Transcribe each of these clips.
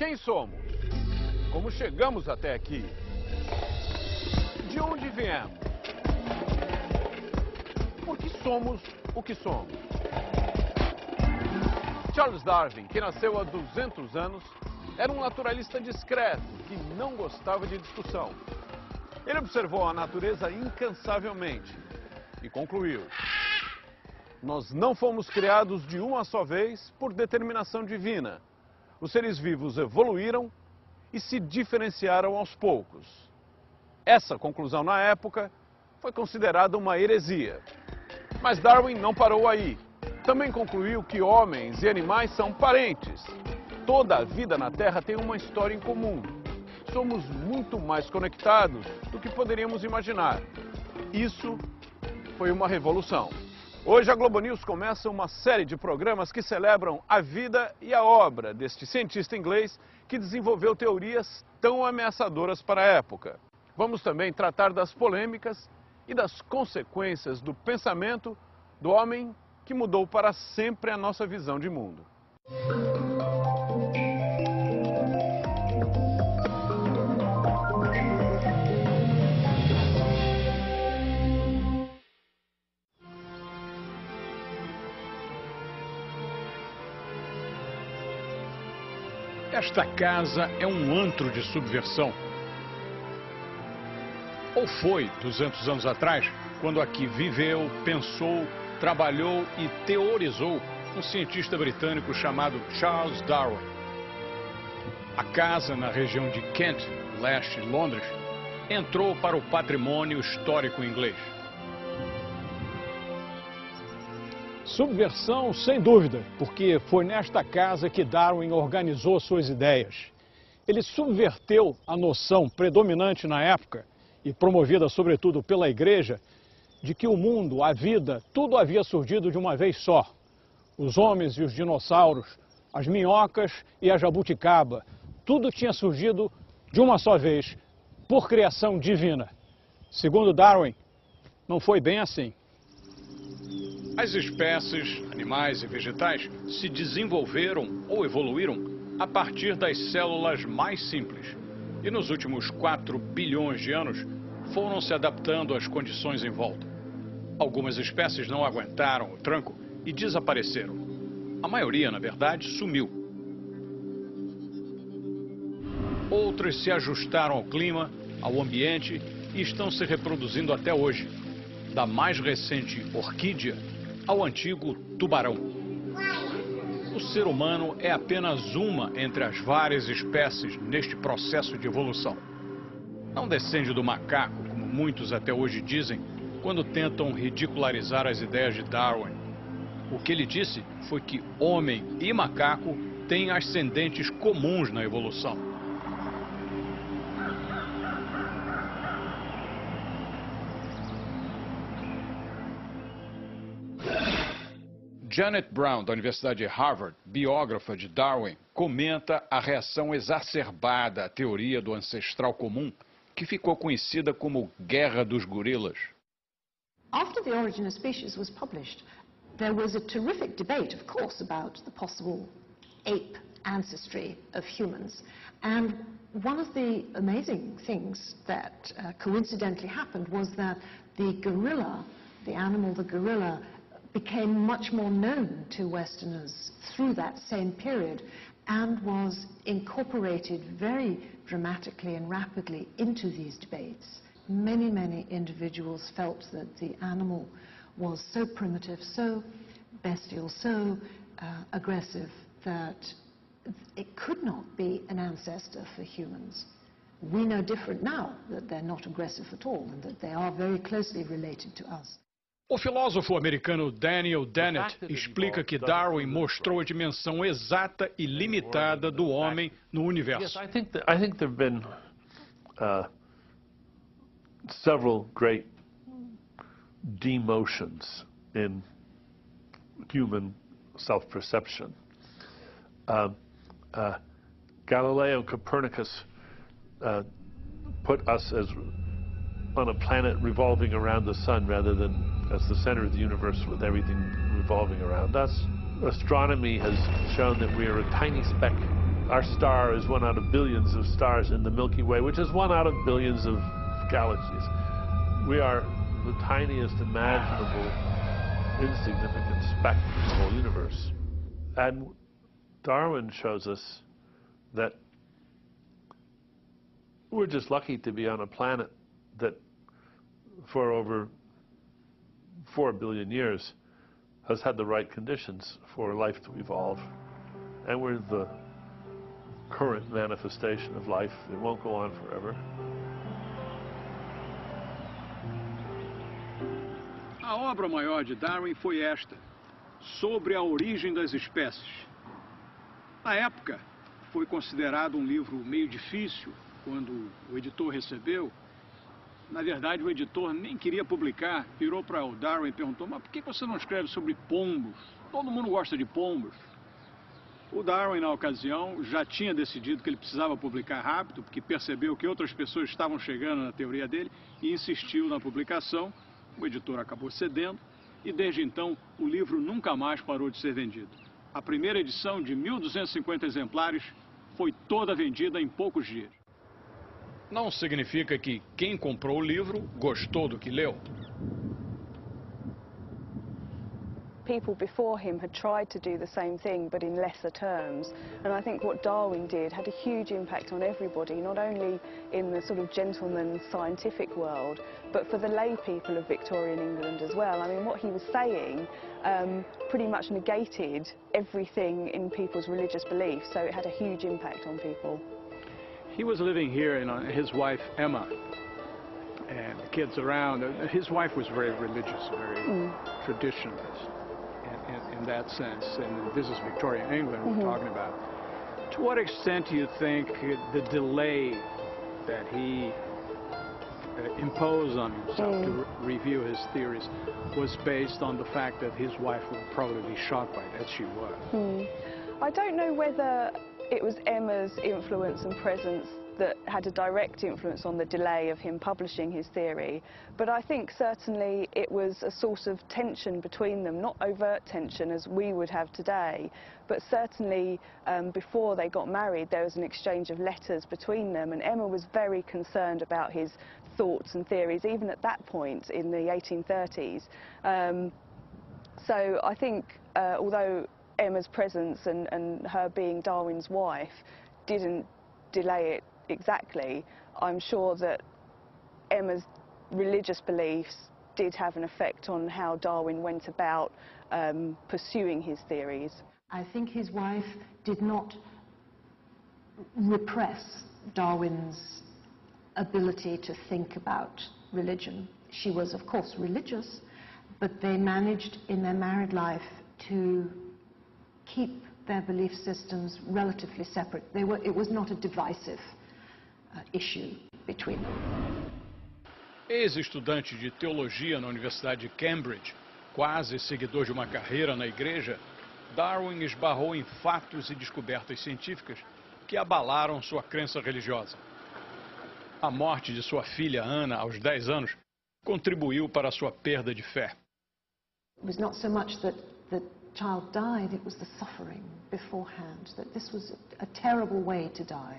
Quem somos? Como chegamos até aqui? De onde viemos? Por que somos o que somos? Charles Darwin, que nasceu há 200 anos, era um naturalista discreto que não gostava de discussão. Ele observou a natureza incansavelmente e concluiu: Nós não fomos criados de uma só vez por determinação divina. Os seres vivos evoluíram e se diferenciaram aos poucos. Essa conclusão, na época, foi considerada uma heresia. Mas Darwin não parou aí. Também concluiu que homens e animais são parentes. Toda a vida na Terra tem uma história em comum. Somos muito mais conectados do que poderíamos imaginar. Isso foi uma revolução. Hoje a Globo News começa uma série de programas que celebram a vida e a obra deste cientista inglês que desenvolveu teorias tão ameaçadoras para a época. Vamos também tratar das polêmicas e das consequências do pensamento do homem que mudou para sempre a nossa visão de mundo. Esta casa é um antro de subversão. Ou foi 200 anos atrás, quando aqui viveu, pensou, trabalhou e teorizou um cientista britânico chamado Charles Darwin. A casa, na região de Kent, leste de Londres, entrou para o patrimônio histórico inglês. Subversão, sem dúvida, porque foi nesta casa que Darwin organizou suas ideias. Ele subverteu a noção predominante na época, e promovida sobretudo pela igreja, de que o mundo, a vida, tudo havia surgido de uma vez só. Os homens e os dinossauros, as minhocas e a jabuticaba, tudo tinha surgido de uma só vez, por criação divina. Segundo Darwin, não foi bem assim. As espécies, animais e vegetais, se desenvolveram ou evoluíram a partir das células mais simples. E nos últimos 4 bilhões de anos foram se adaptando às condições em volta. Algumas espécies não aguentaram o tranco e desapareceram. A maioria, na verdade, sumiu. Outras se ajustaram ao clima, ao ambiente e estão se reproduzindo até hoje. Da mais recente orquídea ao antigo tubarão. O ser humano é apenas uma entre as várias espécies neste processo de evolução. Não descende do macaco, como muitos até hoje dizem, quando tentam ridicularizar as ideias de Darwin. O que ele disse foi que homem e macaco têm ascendentes comuns na evolução. Janet Brown, da Universidade de Harvard, biógrafa de Darwin, comenta a reação exacerbada à teoria do ancestral comum, que ficou conhecida como Guerra dos Gorilas. After The Origin of Species was published, there was a terrific debate, of course, about the possible ape ancestry of humans. And one of the amazing things that uh, coincidentally happened was that the gorilla, the animal, the gorilla, became much more known to Westerners through that same period and was incorporated very dramatically and rapidly into these debates. Many, many individuals felt that the animal was so primitive, so bestial, so uh, aggressive that it could not be an ancestor for humans. We know different now, that they're not aggressive at all and that they are very closely related to us. O filósofo americano Daniel Dennett explica que Darwin mostrou a dimensão exata e limitada do homem no universo. I think I think there have been uh, several great demotions in human self-perception. Uh, uh, Galileo and Copernicus uh, put us as on a planet revolving around the sun rather than as the center of the universe with everything revolving around us. Astronomy has shown that we are a tiny speck our star is one out of billions of stars in the Milky Way, which is one out of billions of galaxies. We are the tiniest imaginable insignificant speck in the whole universe. And Darwin shows us that we're just lucky to be on a planet that for over four billion years has had the right conditions for life to evolve. And we're the current manifestation of life. It won't go on forever. A obra maior de Darwin foi esta, sobre a origem das espécies. Na época, foi considerado um livro meio difícil quando o editor recebeu. Na verdade, o editor nem queria publicar, virou para o Darwin e perguntou: Mas por que você não escreve sobre pombos? Todo mundo gosta de pombos. O Darwin, na ocasião, já tinha decidido que ele precisava publicar rápido, porque percebeu que outras pessoas estavam chegando na teoria dele e insistiu na publicação. O editor acabou cedendo e desde então o livro nunca mais parou de ser vendido. A primeira edição, de 1.250 exemplares, foi toda vendida em poucos dias. Não significa que quem comprou o livro gostou do que leu. people before him had tried to do the same thing but in lesser terms and I think what Darwin did had a huge impact on everybody not only in the sort of gentleman scientific world but for the lay people of Victorian England as well. I mean what he was saying um, pretty much negated everything in people's religious beliefs so it had a huge impact on people. He was living here and his wife Emma and the kids around. His wife was very religious, very mm. traditionalist in, in that sense, and this is Victorian England we're mm -hmm. talking about. To what extent do you think the delay that he uh, imposed on himself mm. to re review his theories was based on the fact that his wife would probably be shocked by it, as she was? Mm. I don't know whether it was Emma's influence and presence that had a direct influence on the delay of him publishing his theory. But I think certainly it was a source of tension between them, not overt tension as we would have today, but certainly um, before they got married there was an exchange of letters between them and Emma was very concerned about his thoughts and theories even at that point in the 1830s. Um, so I think uh, although Emma's presence and, and her being Darwin's wife didn't delay it exactly, I'm sure that Emma's religious beliefs did have an effect on how Darwin went about um, pursuing his theories. I think his wife did not repress Darwin's ability to think about religion. She was, of course, religious, but they managed in their married life to keep their belief systems relatively separate. Were, it was not a divisive uh, issue between them. Ex-estudante de teologia na Universidade de Cambridge, quase seguidor de uma carreira na igreja, Darwin esbarrou em fatos e descobertas científicas que abalaram sua crença religiosa. A morte de sua filha Ana aos 10 anos contribuiu para sua perda de fé. It was not so much that the child died, it was the suffering beforehand, that this was a terrible way to die.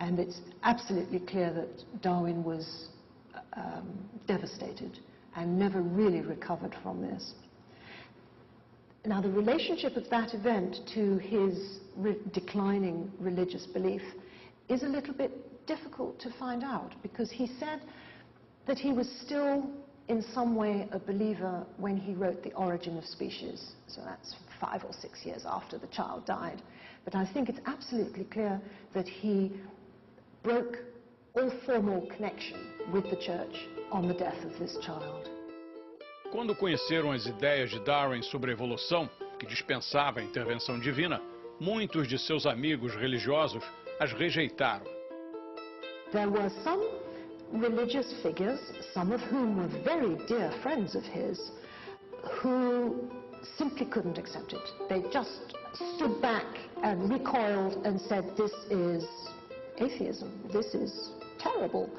And it's absolutely clear that Darwin was um, devastated and never really recovered from this. Now, the relationship of that event to his re declining religious belief is a little bit difficult to find out because he said that he was still in some way a believer when he wrote The Origin of Species. So that's five or six years after the child died. But I think it's absolutely clear that he broke all formal connection with the church on the death of this child. Quando conheceram as ideias de Darwin sobre a evolução, que dispensava a intervenção divina, muitos de seus amigos religiosos as rejeitaram. There were some religious figures, some of whom were very dear friends of his, who simply couldn't accept it. They just stood back and recoiled and said, this is atheism. This is terrible.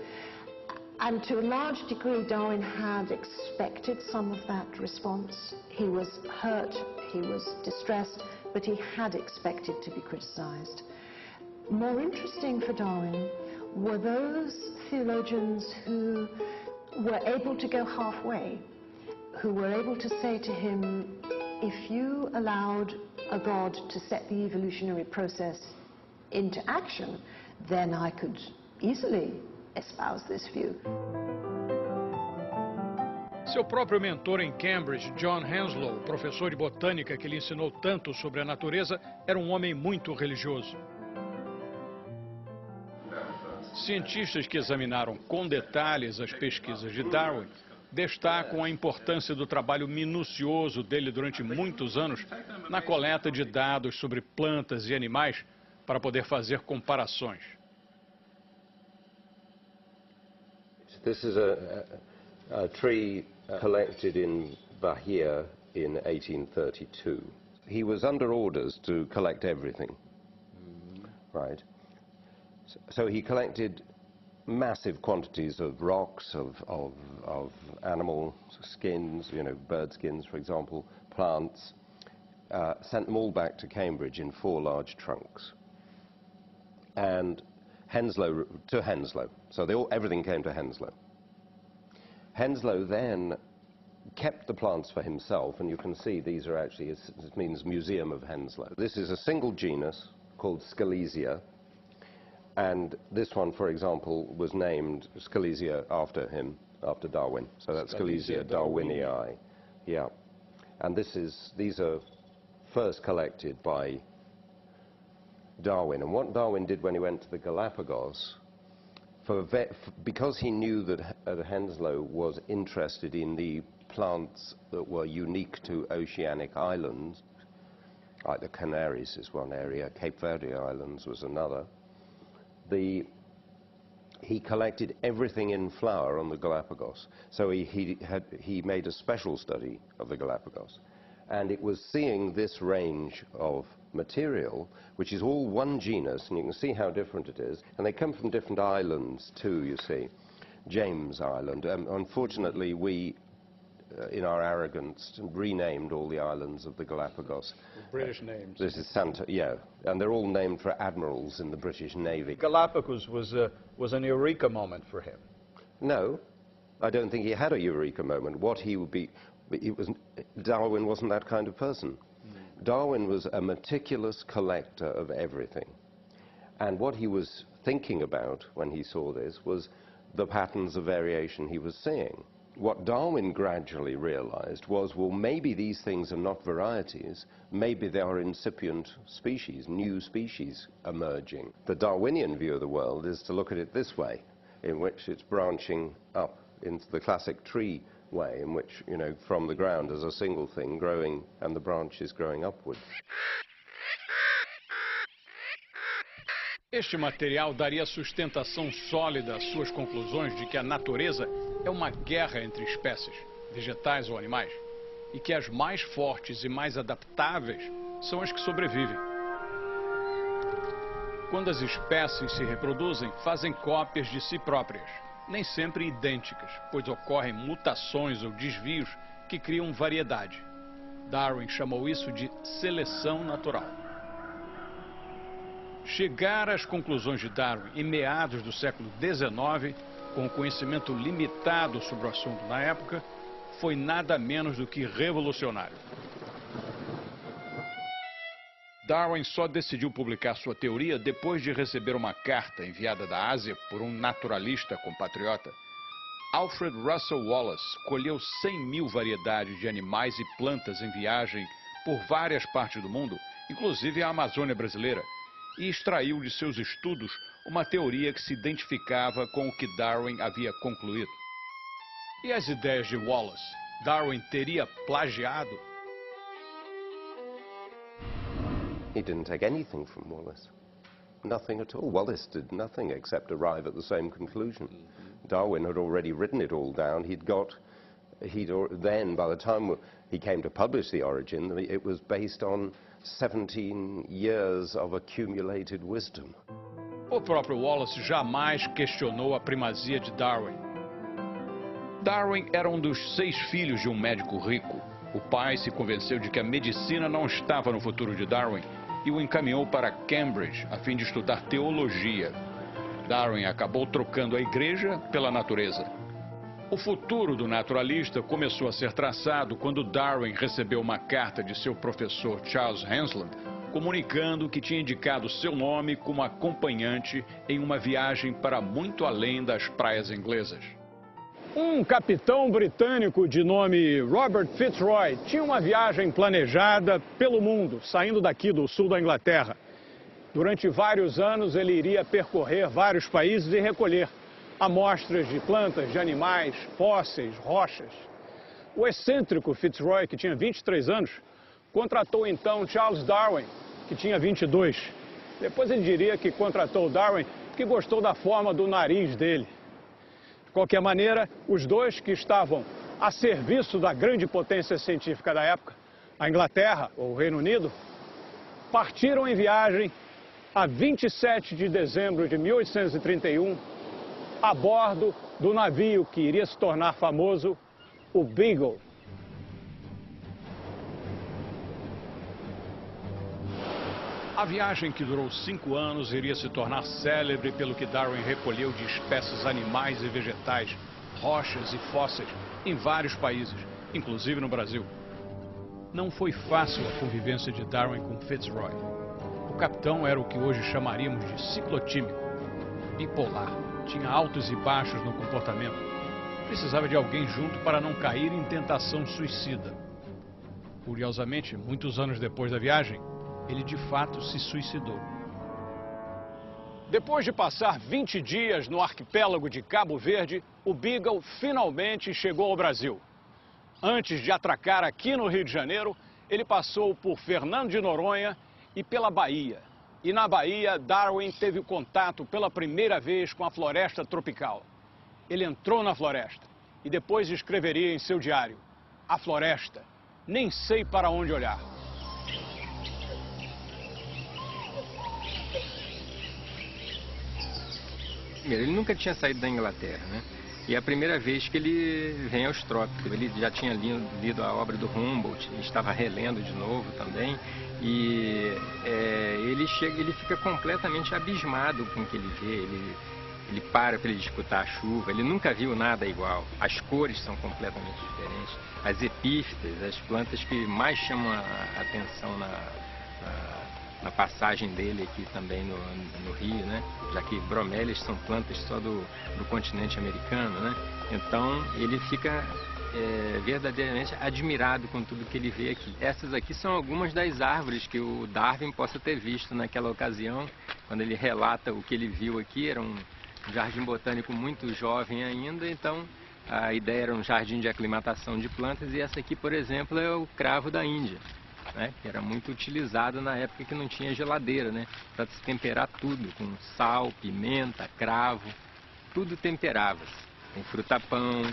And to a large degree, Darwin had expected some of that response. He was hurt, he was distressed, but he had expected to be criticized. more interesting for Darwin were those theologians who were able to go halfway, who were able to say to him, if you allowed a God to set the evolutionary process into action, then I could easily espouse this view. Seu próprio mentor em Cambridge, John Henslow, professor de botânica que lhe ensinou tanto sobre a natureza, era um homem muito religioso. Cientistas que examinaram com detalhes as pesquisas de Darwin destacam a importância do trabalho minucioso dele durante muitos anos na coleta de dados sobre plantas e animais para poder fazer comparações. This is a, a, tree collected in Bahia in 1832. He was under orders to collect everything, right? So he collected massive quantities of rocks, of, of, of animal skins, you know, bird skins, for example, plants, uh, sent them all back to Cambridge in four large trunks. And Henslow, to Henslow. So all, everything came to Henslow. Henslow then kept the plants for himself, and you can see these are actually, it means Museum of Henslow. This is a single genus called Scalesia, and this one, for example, was named Scalesia after him, after Darwin. So that's Scalesia, darwinii. Yeah. And this is, these are first collected by Darwin. And what Darwin did when he went to the Galapagos, for because he knew that Henslow was interested in the plants that were unique to oceanic islands, like the Canaries is one area, Cape Verde Islands was another, the, he collected everything in flower on the Galapagos. So he, he, had, he made a special study of the Galapagos. And it was seeing this range of material, which is all one genus, and you can see how different it is. And they come from different islands too, you see. James Island. Um, unfortunately, we uh, in our arrogance, renamed all the islands of the Galapagos. British names. This is Santa, yeah, and they're all named for admirals in the British Navy. Galapagos was, a, was an eureka moment for him. No, I don't think he had a eureka moment. What he would be, it was, Darwin wasn't that kind of person. Mm. Darwin was a meticulous collector of everything. And what he was thinking about when he saw this was the patterns of variation he was seeing what Darwin gradually realized was, well, maybe these things are not varieties, maybe they are incipient species, new species emerging. The Darwinian view of the world is to look at it this way, in which it's branching up into the classic tree way, in which, you know, from the ground as a single thing growing and the branch is growing upwards. Este material daria sustentação sólida às suas conclusões de que a natureza é uma guerra entre espécies, vegetais ou animais, e que as mais fortes e mais adaptáveis são as que sobrevivem. Quando as espécies se reproduzem, fazem cópias de si próprias, nem sempre idênticas, pois ocorrem mutações ou desvios que criam variedade. Darwin chamou isso de seleção natural. Chegar às conclusões de Darwin em meados do século XIX com conhecimento limitado sobre o assunto na época, foi nada menos do que revolucionário. Darwin só decidiu publicar sua teoria depois de receber uma carta enviada da Ásia por um naturalista compatriota. Alfred Russel Wallace colheu 100 mil variedades de animais e plantas em viagem por várias partes do mundo, inclusive a Amazônia brasileira, e extraiu de seus estudos uma teoria que se identificava com o que Darwin havia concluído. E as ideias de Wallace? Darwin teria plagiado? He didn't take anything from Wallace. Nothing at all. Wallace did nothing except arrive at the same conclusion. Darwin had already written it all down. He'd got, he'd then, by the time he came to publish The Origin, it was based on 17 years of accumulated wisdom. O próprio Wallace jamais questionou a primazia de Darwin. Darwin era um dos seis filhos de um médico rico. O pai se convenceu de que a medicina não estava no futuro de Darwin e o encaminhou para Cambridge a fim de estudar teologia. Darwin acabou trocando a igreja pela natureza. O futuro do naturalista começou a ser traçado quando Darwin recebeu uma carta de seu professor Charles Hansland, comunicando que tinha indicado seu nome como acompanhante em uma viagem para muito além das praias inglesas. Um capitão britânico de nome Robert Fitzroy tinha uma viagem planejada pelo mundo, saindo daqui do sul da Inglaterra. Durante vários anos, ele iria percorrer vários países e recolher amostras de plantas, de animais, fósseis, rochas. O excêntrico Fitzroy, que tinha 23 anos, contratou então Charles Darwin, que tinha 22. Depois ele diria que contratou Darwin porque gostou da forma do nariz dele. De qualquer maneira, os dois que estavam a serviço da grande potência científica da época, a Inglaterra ou o Reino Unido, partiram em viagem a 27 de dezembro de 1831, a bordo do navio que iria se tornar famoso, o Beagle. A viagem, que durou cinco anos, iria se tornar célebre pelo que Darwin recolheu de espécies animais e vegetais, rochas e fósseis em vários países, inclusive no Brasil. Não foi fácil a convivência de Darwin com Fitzroy. O capitão era o que hoje chamaríamos de ciclotímico, bipolar, tinha altos e baixos no comportamento. Precisava de alguém junto para não cair em tentação suicida. Curiosamente, muitos anos depois da viagem, ele de fato se suicidou. Depois de passar 20 dias no arquipélago de Cabo Verde, o Beagle finalmente chegou ao Brasil. Antes de atracar aqui no Rio de Janeiro, ele passou por Fernando de Noronha e pela Bahia. E na Bahia, Darwin teve contato pela primeira vez com a floresta tropical. Ele entrou na floresta e depois escreveria em seu diário: A floresta, nem sei para onde olhar. Ele nunca tinha saído da Inglaterra, né? E é a primeira vez que ele vem aos trópicos. Ele já tinha lido, a obra do Humboldt, estava relendo de novo também. E é, ele chega, ele fica completamente abismado com o que ele vê. Ele, ele para para ele escutar a chuva. Ele nunca viu nada igual. As cores são completamente diferentes. As epífitas, as plantas que mais chamam a atenção na, na passagem dele aqui também no, no, Rio, né? Já que bromélias são plantas só do, do continente americano, né? Então ele fica é, verdadeiramente admirado com tudo que ele vê aqui. Essas aqui são algumas das árvores que o Darwin possa ter visto naquela ocasião, quando ele relata o que ele viu aqui. Era um jardim botânico muito jovem ainda, então a ideia era um jardim de aclimatação de plantas e essa aqui, por exemplo, é o cravo da Índia né? Que era muito utilizado na época que não tinha geladeira, né? Para se temperar tudo, com sal, pimenta, cravo, tudo temperava-se. Tem frutapão,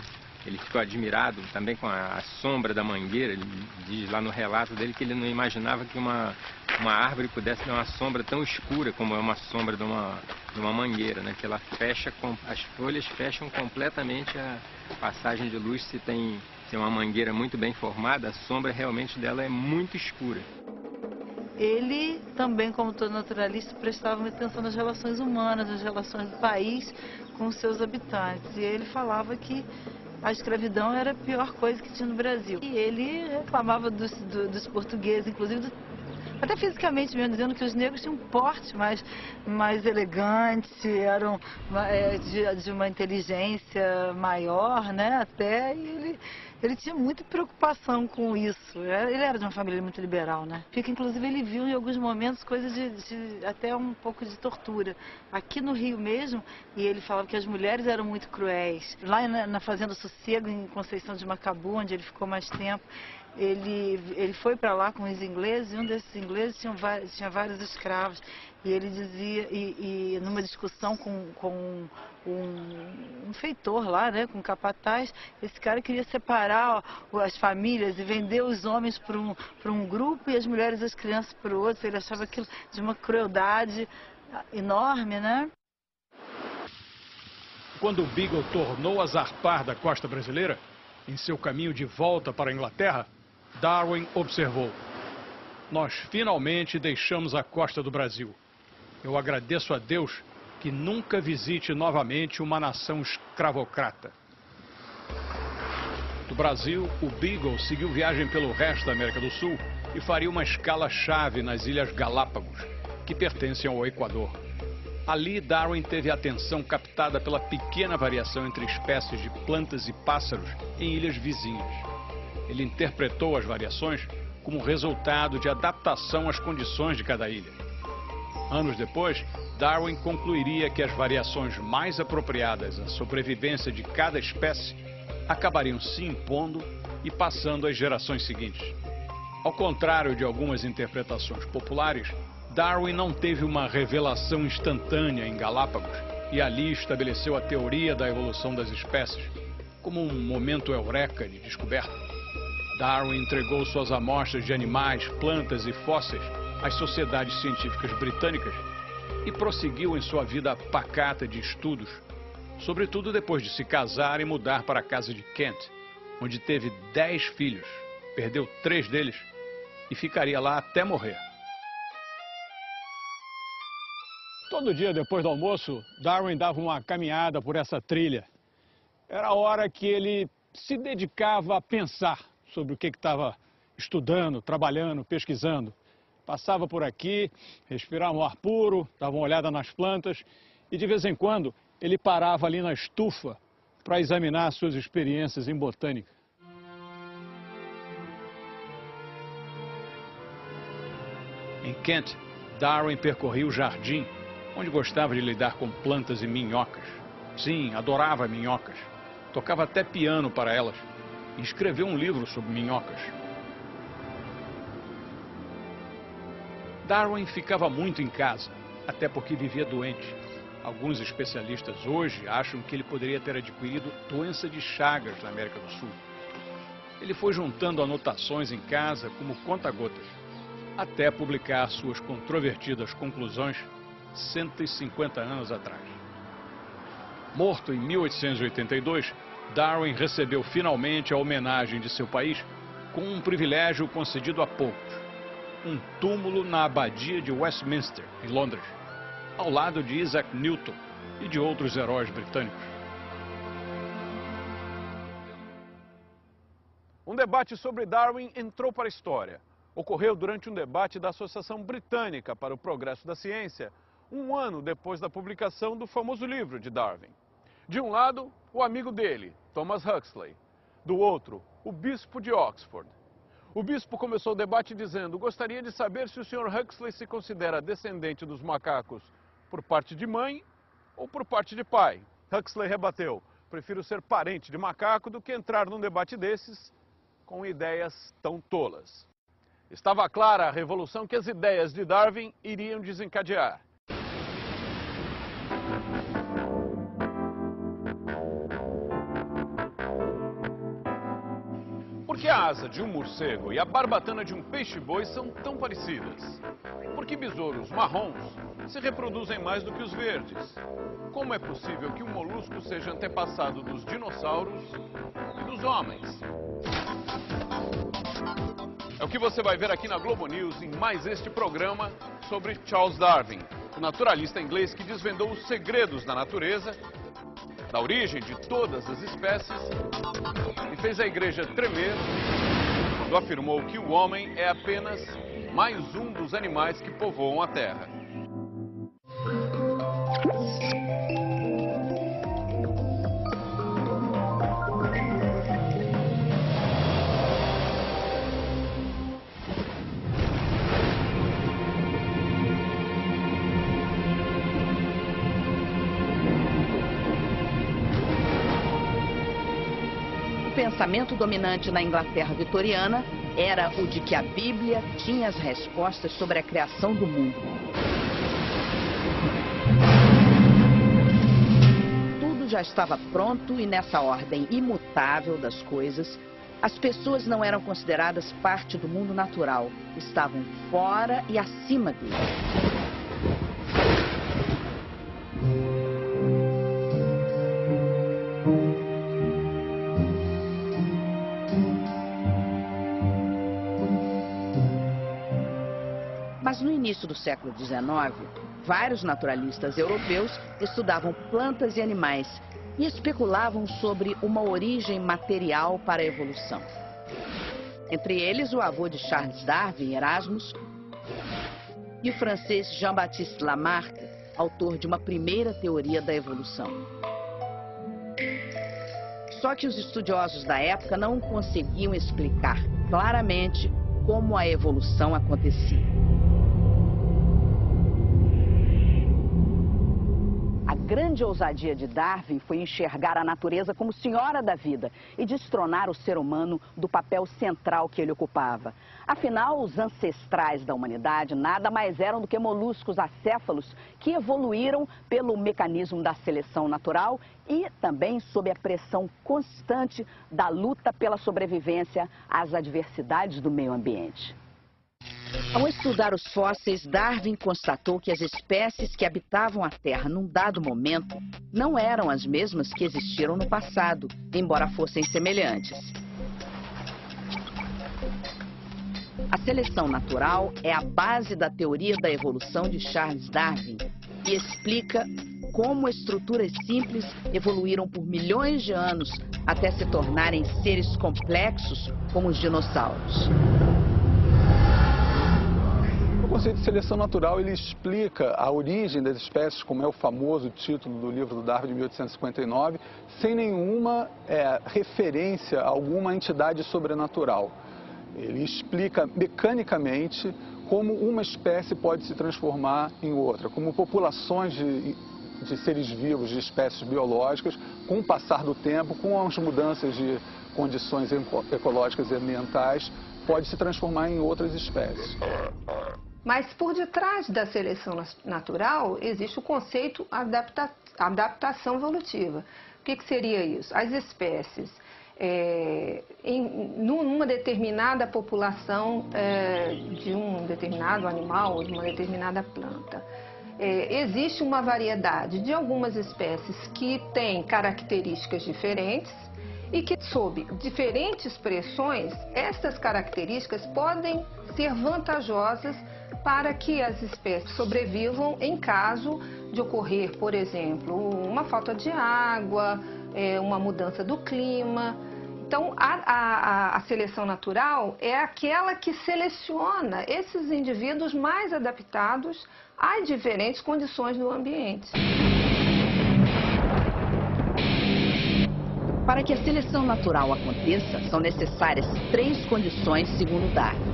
ele ficou admirado também com a, sombra da mangueira. Ele diz lá no relato dele que ele não imaginava que uma, uma árvore pudesse ter uma sombra tão escura como é uma sombra de uma, de uma mangueira, né? Que ela fecha, com, as folhas fecham completamente a passagem de luz se tem tem uma mangueira muito bem formada, a sombra realmente dela é muito escura. Ele também, como todo naturalista, prestava atenção nas relações humanas, nas relações do país com seus habitantes. E ele falava que a escravidão era a pior coisa que tinha no Brasil. E ele reclamava dos, do, dos portugueses, inclusive do, até fisicamente mesmo, dizendo que os negros tinham um porte mais, mais elegante, eram é, de, de, uma inteligência maior, né? Até, e ele ele tinha muita preocupação com isso. Ele era de uma família muito liberal, né? Porque, inclusive, ele viu em alguns momentos coisas de, de, até um pouco de tortura. Aqui no Rio mesmo, e ele falava que as mulheres eram muito cruéis. Lá na, na Fazenda Sossego, em Conceição de Macabu, onde ele ficou mais tempo, ele, ele foi para lá com os ingleses e um desses ingleses tinha, tinha vários escravos. E ele dizia, e, e numa discussão com, com um, um, feitor lá, né, com capataz, esse cara queria separar ó, as famílias e vender os homens para um, um grupo e as mulheres e as crianças para o outro. Ele achava aquilo de uma crueldade enorme, né? Quando o Beagle tornou a zarpar da costa brasileira, em seu caminho de volta para a Inglaterra, Darwin observou. nós finalmente deixamos a costa do Brasil. Eu agradeço a Deus que nunca visite novamente uma nação escravocrata. Do Brasil, o Beagle seguiu viagem pelo resto da América do Sul e faria uma escala-chave nas Ilhas Galápagos, que pertencem ao Equador. Ali, Darwin teve a atenção captada pela pequena variação entre espécies de plantas e pássaros em ilhas vizinhas. Ele interpretou as variações como resultado de adaptação às condições de cada ilha. Anos depois, Darwin concluiria que as variações mais apropriadas à sobrevivência de cada espécie acabariam se impondo e passando às gerações seguintes. Ao contrário de algumas interpretações populares, Darwin não teve uma revelação instantânea em Galápagos e ali estabeleceu a teoria da evolução das espécies, como um momento eureka de descoberta. Darwin entregou suas amostras de animais, plantas e fósseis às sociedades científicas britânicas e prosseguiu em sua vida pacata de estudos, sobretudo depois de se casar e mudar para a casa de Kent, onde teve dez filhos, perdeu três deles e ficaria lá até morrer. Todo dia depois do almoço, Darwin dava uma caminhada por essa trilha. Era a hora que ele se dedicava a pensar sobre o que estava estudando, trabalhando, pesquisando. Passava por aqui, respirava um ar puro, dava uma olhada nas plantas e de vez em quando ele parava ali na estufa para examinar suas experiências em botânica. Em Kent, Darwin percorria o jardim onde gostava de lidar com plantas e minhocas. Sim, adorava minhocas. Tocava até piano para elas e escreveu um livro sobre minhocas. Darwin ficava muito em casa, até porque vivia doente. Alguns especialistas hoje acham que ele poderia ter adquirido doença de Chagas na América do Sul. Ele foi juntando anotações em casa como conta-gotas, até publicar suas controvertidas conclusões 150 anos atrás. Morto em 1882, Darwin recebeu finalmente a homenagem de seu país com um privilégio concedido a poucos: um túmulo na abadia de Westminster, em Londres, ao lado de Isaac Newton e de outros heróis britânicos. Um debate sobre Darwin entrou para a história. Ocorreu durante um debate da Associação Britânica para o Progresso da Ciência, um ano depois da publicação do famoso livro de Darwin. De um lado, o amigo dele, Thomas Huxley. Do outro, o bispo de Oxford. O bispo começou o debate dizendo: Gostaria de saber se o Sr. Huxley se considera descendente dos macacos por parte de mãe ou por parte de pai. Huxley rebateu: Prefiro ser parente de macaco do que entrar num debate desses com ideias tão tolas. Estava clara a revolução que as ideias de Darwin iriam desencadear. A asa de um morcego e a barbatana de um peixe-boi são tão parecidas? Por que besouros marrons se reproduzem mais do que os verdes? Como é possível que um molusco seja antepassado dos dinossauros e dos homens? É o que você vai ver aqui na Globo News em mais este programa sobre Charles Darwin, o naturalista inglês que desvendou os segredos da natureza, da origem de todas as espécies e fez a igreja tremer quando afirmou que o homem é apenas mais um dos animais que povoam a Terra. Pensamento dominante na Inglaterra vitoriana era o de que a Bíblia tinha as respostas sobre a criação do mundo. Tudo já estava pronto e nessa ordem imutável das coisas, as pessoas não eram consideradas parte do mundo natural, estavam fora e acima dele. Do século XIX, vários naturalistas europeus estudavam plantas e animais e especulavam sobre uma origem material para a evolução. Entre eles, o avô de Charles Darwin, Erasmus, e o francês Jean-Baptiste Lamarck, autor de uma primeira teoria da evolução. Só que os estudiosos da época não conseguiam explicar claramente como a evolução acontecia. Grande ousadia de Darwin foi enxergar a natureza como senhora da vida e destronar o ser humano do papel central que ele ocupava. Afinal, os ancestrais da humanidade nada mais eram do que moluscos acéfalos que evoluíram pelo mecanismo da seleção natural e também sob a pressão constante da luta pela sobrevivência às adversidades do meio ambiente. Ao estudar os fósseis, Darwin constatou que as espécies que habitavam a Terra num dado momento não eram as mesmas que existiram no passado, embora fossem semelhantes. A seleção natural é a base da teoria da evolução de Charles Darwin e explica como estruturas simples evoluíram por milhões de anos até se tornarem seres complexos como os dinossauros conceito de seleção natural ele explica a origem das espécies, como é o famoso título do livro do Darwin de 1859, sem nenhuma é, referência a alguma entidade sobrenatural. Ele explica mecanicamente como uma espécie pode se transformar em outra, como populações de, de seres vivos, de espécies biológicas, com o passar do tempo, com as mudanças de condições ecológicas e ambientais, pode se transformar em outras espécies. Mas por detrás da seleção natural existe o conceito adapta adaptação evolutiva. O que, que, seria isso? As espécies, é, em numa determinada população é, de um determinado animal ou de uma determinada planta, é, existe uma variedade de algumas espécies que têm características diferentes e que, sob diferentes pressões, essas características podem ser vantajosas para que as espécies sobrevivam em caso de ocorrer, por exemplo, uma falta de água, é, uma mudança do clima. Então, a, a, a, seleção natural é aquela que seleciona esses indivíduos mais adaptados às diferentes condições do ambiente. Para que a seleção natural aconteça, são necessárias três condições, segundo Darwin.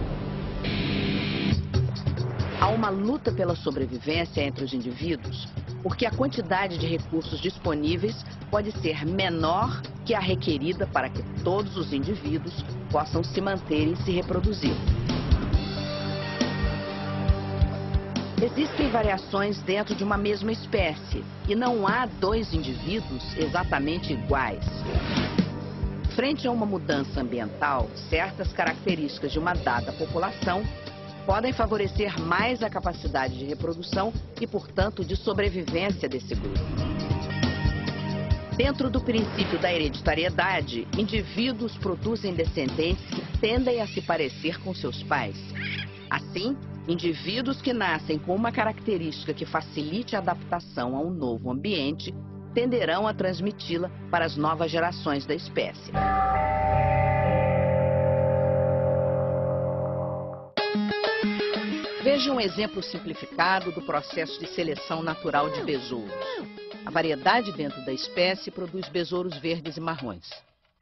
Há uma luta pela sobrevivência entre os indivíduos, porque a quantidade de recursos disponíveis pode ser menor que a requerida para que todos os indivíduos possam se manter e se reproduzir. Existem variações dentro de uma mesma espécie e não há dois indivíduos exatamente iguais. Frente a uma mudança ambiental, certas características de uma dada população podem favorecer mais a capacidade de reprodução e, portanto, de sobrevivência desse grupo. Dentro do princípio da hereditariedade, indivíduos produzem descendentes que tendem a se parecer com seus pais. Assim, indivíduos que nascem com uma característica que facilite a adaptação a um novo ambiente tenderão a transmiti-la para as novas gerações da espécie. Veja um exemplo simplificado do processo de seleção natural de besouros. A variedade dentro da espécie produz besouros verdes e marrons.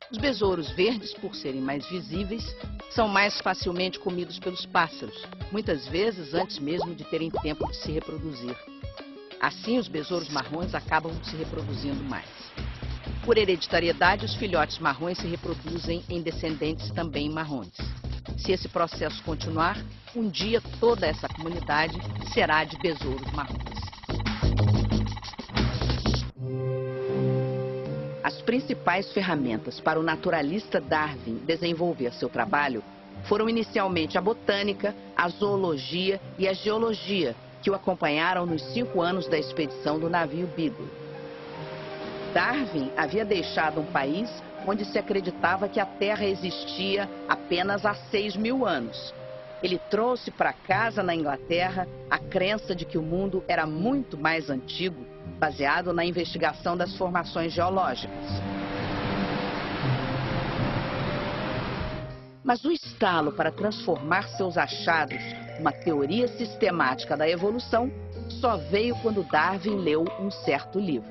Os besouros verdes, por serem mais visíveis, são mais facilmente comidos pelos pássaros, muitas vezes antes mesmo de terem tempo de se reproduzir. Assim, os besouros marrons acabam se reproduzindo mais. Por hereditariedade, os filhotes marrons se reproduzem em descendentes também marrons. Se esse processo continuar, um dia toda essa comunidade será de besouros marrons. As principais ferramentas para o naturalista Darwin desenvolver seu trabalho foram inicialmente a botânica, a zoologia e a geologia, que o acompanharam nos cinco anos da expedição do navio Beagle. Darwin havia deixado um país onde se acreditava que a Terra existia apenas há 6 mil anos. ele trouxe para casa na Inglaterra a crença de que o mundo era muito mais antigo, baseado na investigação das formações geológicas. Mas o estalo para transformar seus achados numa teoria sistemática da evolução só veio quando Darwin leu um certo livro.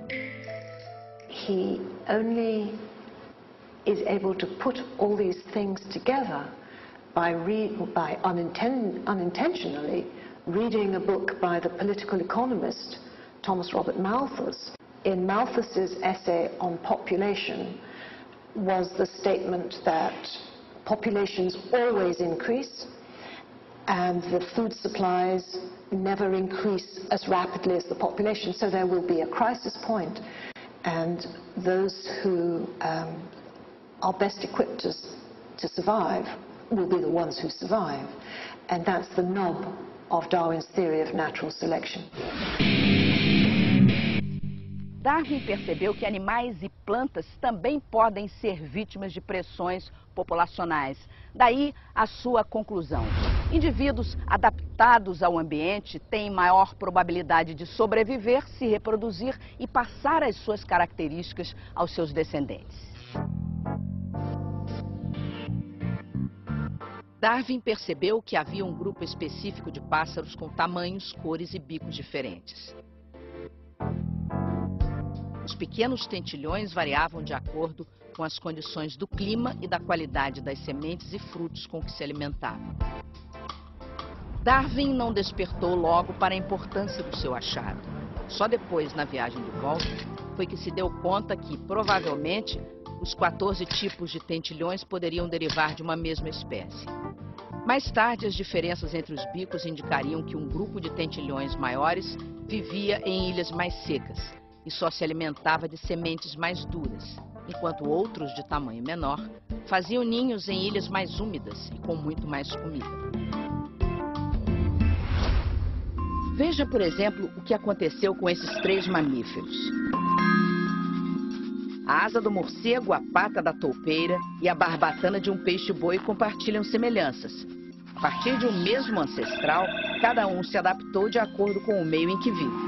He only is able to put all these things together by, by uninten unintentionally reading a book by the political economist Thomas Robert Malthus. In Malthus's essay on population was the statement that populations always increase and the food supplies never increase as rapidly as the population, so there will be a crisis point, and those who um, are best equipped to, to survive will be the ones who survive. And that's the nub of Darwin's theory of natural selection. Darwin percebeu que animais e plantas também podem ser vítimas de pressões populacionais. Daí a sua conclusão. Indivíduos adaptados ao ambiente têm maior probabilidade de sobreviver, se reproduzir e passar as suas características aos seus descendentes. Darwin percebeu que havia um grupo específico de pássaros com tamanhos, cores e bicos diferentes. Os pequenos tentilhões variavam de acordo com as condições do clima e da qualidade das sementes e frutos com que se alimentavam. Darwin não despertou logo para a importância do seu achado. Só depois, na viagem de volta, foi que se deu conta que, provavelmente, os 14 tipos de tentilhões poderiam derivar de uma mesma espécie. Mais tarde, as diferenças entre os bicos indicariam que um grupo de tentilhões maiores vivia em ilhas mais secas e só se alimentava de sementes mais duras, enquanto outros de tamanho menor faziam ninhos em ilhas mais úmidas e com muito mais comida. Veja, por exemplo, o que aconteceu com esses três mamíferos. A asa do morcego, a pata da toupeira e a barbatana de um peixe-boi compartilham semelhanças. A partir de um mesmo ancestral, cada um se adaptou de acordo com o meio em que vive.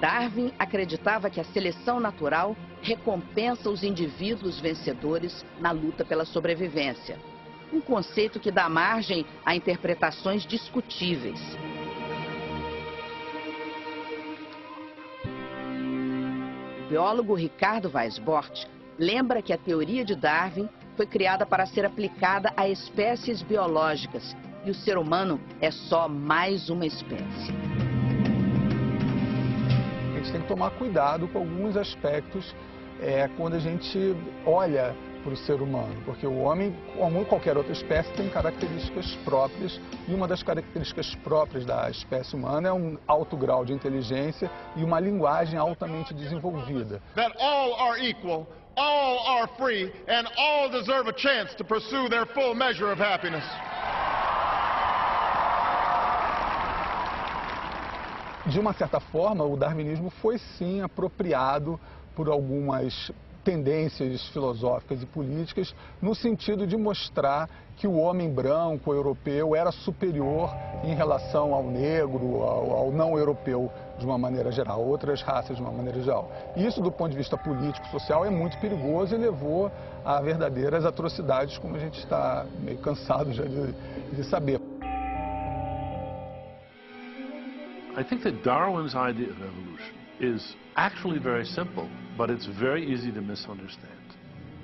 Darwin acreditava que a seleção natural recompensa os indivíduos vencedores na luta pela sobrevivência. Um conceito que dá margem a interpretações discutíveis. O biólogo Ricardo Weisbort lembra que a teoria de Darwin foi criada para ser aplicada a espécies biológicas e o ser humano é só mais uma espécie. A gente tem que tomar cuidado com alguns aspectos é, quando a gente olha para o ser humano, porque o homem, como qualquer outra espécie, tem características próprias e uma das características próprias da espécie humana é um alto grau de inteligência e uma linguagem altamente desenvolvida. That all are equal, all are free and all deserve a chance to pursue their full measure of happiness. De uma certa forma, o darwinismo foi sim apropriado por algumas tendências filosóficas e políticas no sentido de mostrar que o homem branco europeu era superior em relação ao negro, ao, ao não europeu de uma maneira geral, outras raças de uma maneira geral. Isso, do ponto de vista político, social, é muito perigoso e levou a verdadeiras atrocidades, como a gente está meio cansado já de, de saber. I think that Darwin's idea of evolution is actually very simple, but it's very easy to misunderstand.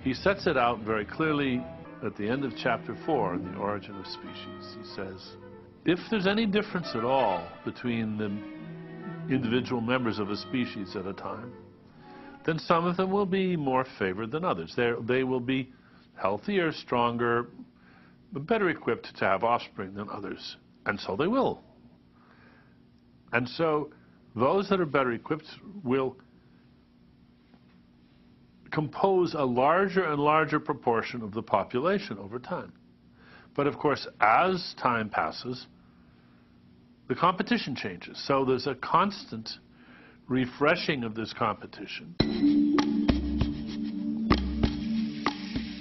He sets it out very clearly at the end of chapter 4, The Origin of Species. He says, if there's any difference at all between the individual members of a species at a time, then some of them will be more favored than others. They're, they will be healthier, stronger, better equipped to have offspring than others. And so they will. And so those that are better equipped will compose a larger and larger proportion of the population over time. But of course, as time passes, the competition changes. So there's a constant refreshing of this competition.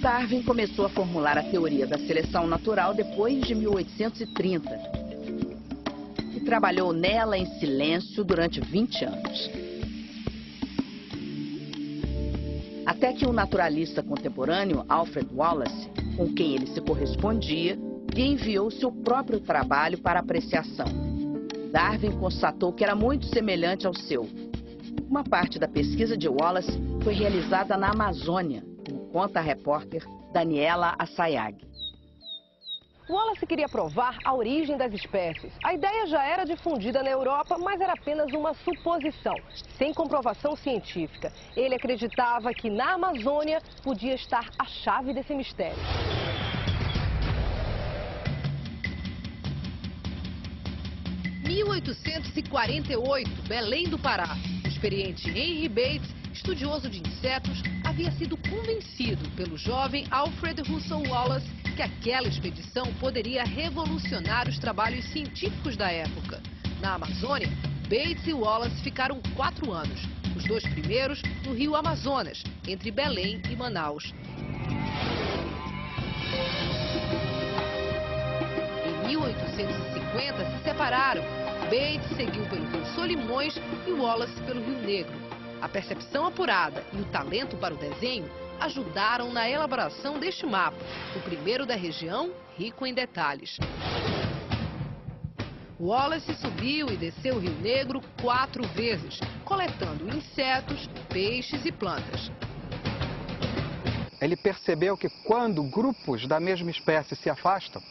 Darwin começou a formular a teoria da seleção natural depois de 1830 e trabalhou nela em silêncio durante 20 anos. Até que o naturalista contemporâneo Alfred Wallace, com quem ele se correspondia, lhe enviou seu próprio trabalho para apreciação. Darwin constatou que era muito semelhante ao seu. Uma parte da pesquisa de Wallace foi realizada na Amazônia, conta a repórter Daniela Assayag. Wallace queria provar a origem das espécies. A ideia já era difundida na Europa, mas era apenas uma suposição, sem comprovação científica. Ele acreditava que na Amazônia podia estar a chave desse mistério. ...1848, Belém do Pará. O experiente Henry Bates estudioso de insetos, havia sido convencido pelo jovem Alfred Russel Wallace que aquela expedição poderia revolucionar os trabalhos científicos da época. Na Amazônia, Bates e Wallace ficaram quatro anos, os dois primeiros no rio Amazonas, entre Belém e Manaus. Em 1850 se separaram. Bates seguiu pelo rio Solimões e Wallace pelo rio Negro. A percepção apurada e o talento para o desenho ajudaram na elaboração deste mapa, o primeiro da região, rico em detalhes. Wallace subiu e desceu o Rio Negro quatro vezes, coletando insetos, peixes e plantas. Ele percebeu que quando grupos da mesma espécie se afastam,